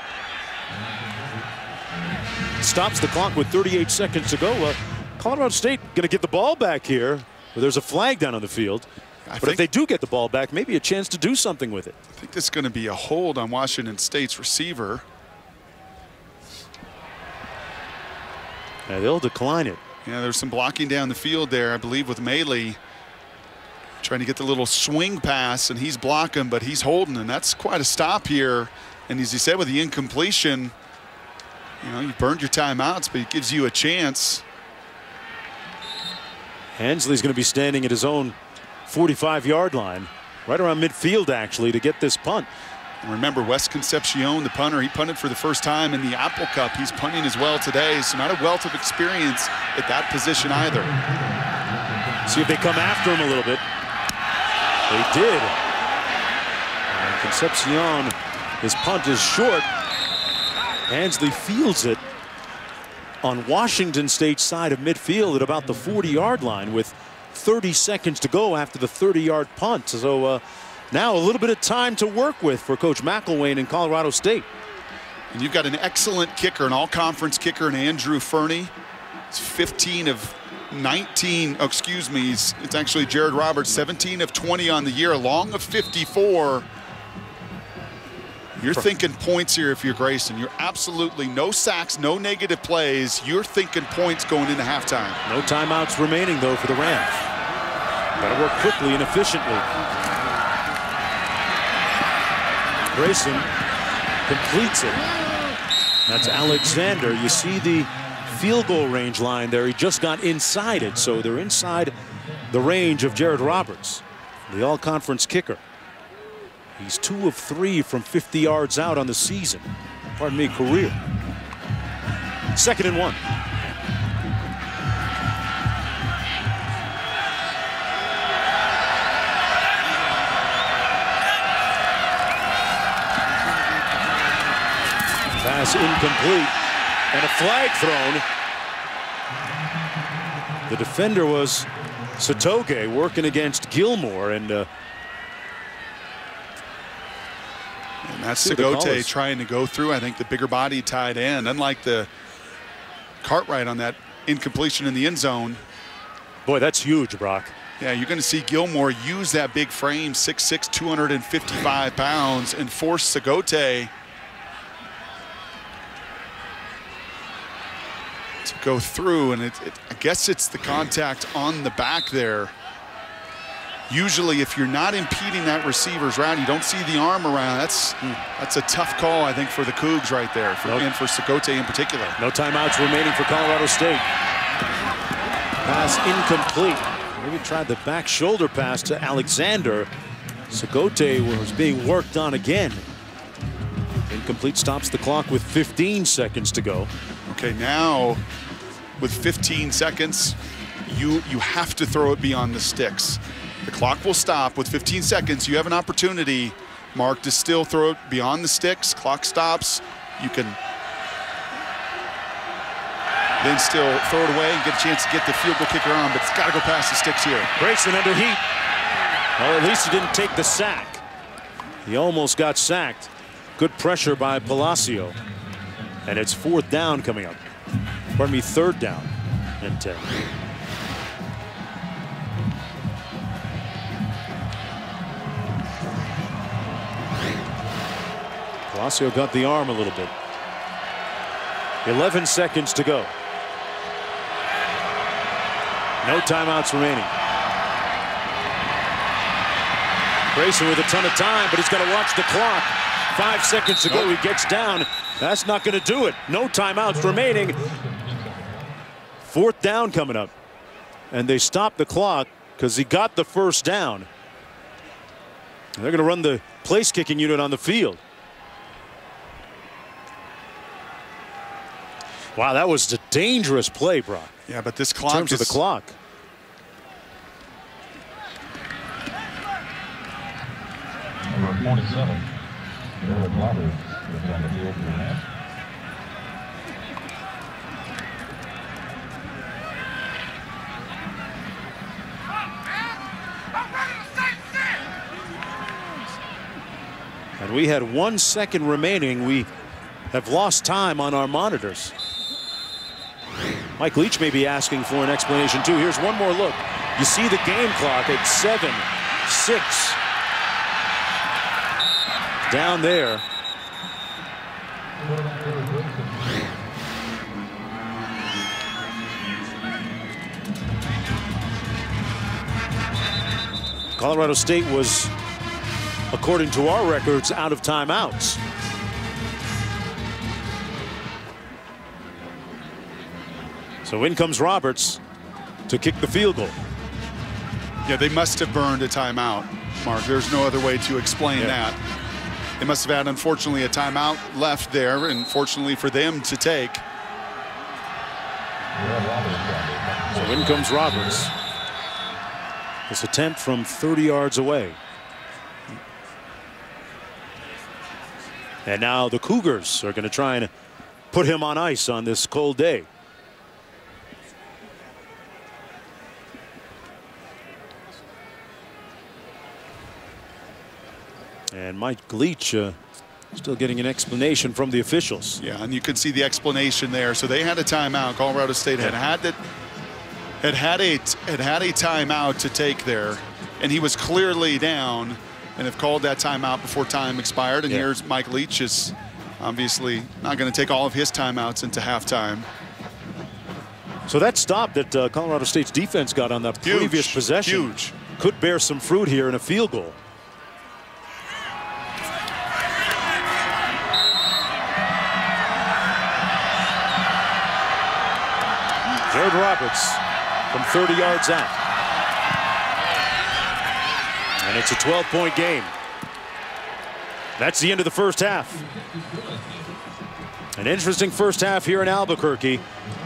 Stops the clock with 38 seconds to go. Uh, Colorado State going to get the ball back here. There's a flag down on the field. I but if they do get the ball back, maybe a chance to do something with it. I think this is going to be a hold on Washington State's receiver. Yeah, they'll decline it. Yeah, there's some blocking down the field there, I believe, with Mayle trying to get the little swing pass, and he's blocking, but he's holding, and that's quite a stop here And as he said with the incompletion, you know, you burned your timeouts, but it gives you a chance. Hansley's going to be standing at his own 45 yard line, right around midfield, actually, to get this punt. And remember, West Concepcion, the punter, he punted for the first time in the Apple Cup. He's punting as well today, so not a wealth of experience at that position either. See if they come after him a little bit. They did. And Concepcion, his punt is short. Hansley fields it on Washington State side of midfield at about the 40-yard line with 30 seconds to go after the 30-yard punt. So uh, now a little bit of time to work with for Coach McElwain in Colorado State. And you've got an excellent kicker, an all-conference kicker and Andrew Fernie. It's 15 of 19, oh, excuse me, it's actually Jared Roberts, 17 of 20 on the year, long of 54. You're thinking points here if you're Grayson. You're absolutely no sacks, no negative plays. You're thinking points going into halftime. No timeouts remaining, though, for the Rams. Got to work quickly and efficiently. Grayson completes it. That's Alexander. You see the field goal range line there. He just got inside it, so they're inside the range of Jared Roberts, the all-conference kicker. He's two of three from 50 yards out on the season. Pardon me, career. Second and one. Pass incomplete and a flag thrown. The defender was Satoge working against Gillmore and uh, That's Sagote trying to go through, I think, the bigger body tight end. Unlike the Cartwright on that incompletion in the end zone. Boy, that's huge, Brock. Yeah, you're going to see Gillmore use that big frame, 6'6", 255 pounds, and force Sagote to go through. And it, it, I guess it's the contact on the back there usually if you're not impeding that receiver's route, you don't see the arm around. That's that's a tough call, I think, for the Cougs right there, for, nope. and for Sagote in particular. No timeouts remaining for Colorado State. Pass incomplete. Maybe tried the back shoulder pass to Alexander. Sagote was being worked on again. Incomplete stops the clock with 15 seconds to go. Okay, now with 15 seconds, you you have to throw it beyond the sticks. The clock will stop with 15 seconds. You have an opportunity, Mark, to still throw it beyond the sticks. Clock stops. You can then still throw it away and get a chance to get the field goal kicker on, but it's got to go past the sticks here. Grayson under heat. Well, at least he didn't take the sack. He almost got sacked. Good pressure by Palacio. And it's fourth down coming up. Pardon me, third down and 10. Palacio got the arm a little bit. 11 seconds to go. No timeouts remaining. Grayson with a ton of time, but he's got to watch the clock. Five seconds to go. He gets down. That's not going to do it. No timeouts remaining. Fourth down coming up. And they stop the clock because he got the first down. And they're going to run the place kicking unit on the field. Wow, that was a dangerous play, Brock. Yeah, but this clock In terms is of the clock. Number 47, Jared Roberts is on the field for the Rams. And we had one second remaining. We have lost time on our monitors. Mike Leach may be asking for an explanation too. Here's one more look. You see the game clock at seven, six. Down there. Colorado State was, according to our records, out of timeouts. So in comes Roberts to kick the field goal. Yeah, they must have burned a timeout, Mark. There's no other way to explain Yeah. that. They must have had, unfortunately, a timeout left there, and fortunately for them to take. So in comes Roberts. This attempt from 30 yards away. And now the Cougars are going to try and put him on ice on this cold day. And Mike Leach uh, still getting an explanation from the officials. Yeah, and you can see the explanation there. So they had a timeout. Colorado State had had that had had a had had a timeout to take there, and he was clearly down, and have called that timeout before time expired. And Yeah. here's Mike Leach is obviously not going to take all of his timeouts into halftime. So that stop that uh, Colorado State's defense got on that Huge, previous possession huge. could bear some fruit here in a field goal. Jared Roberts from 30 yards out. And it's a 12-point game. That's the end of the first half. An interesting first half here in Albuquerque.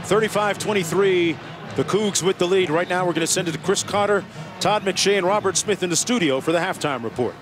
35-23, the Cougs with the lead. Right now we're going to send it to Chris Cotter, Todd McShay, and Robert Smith in the studio for the halftime report.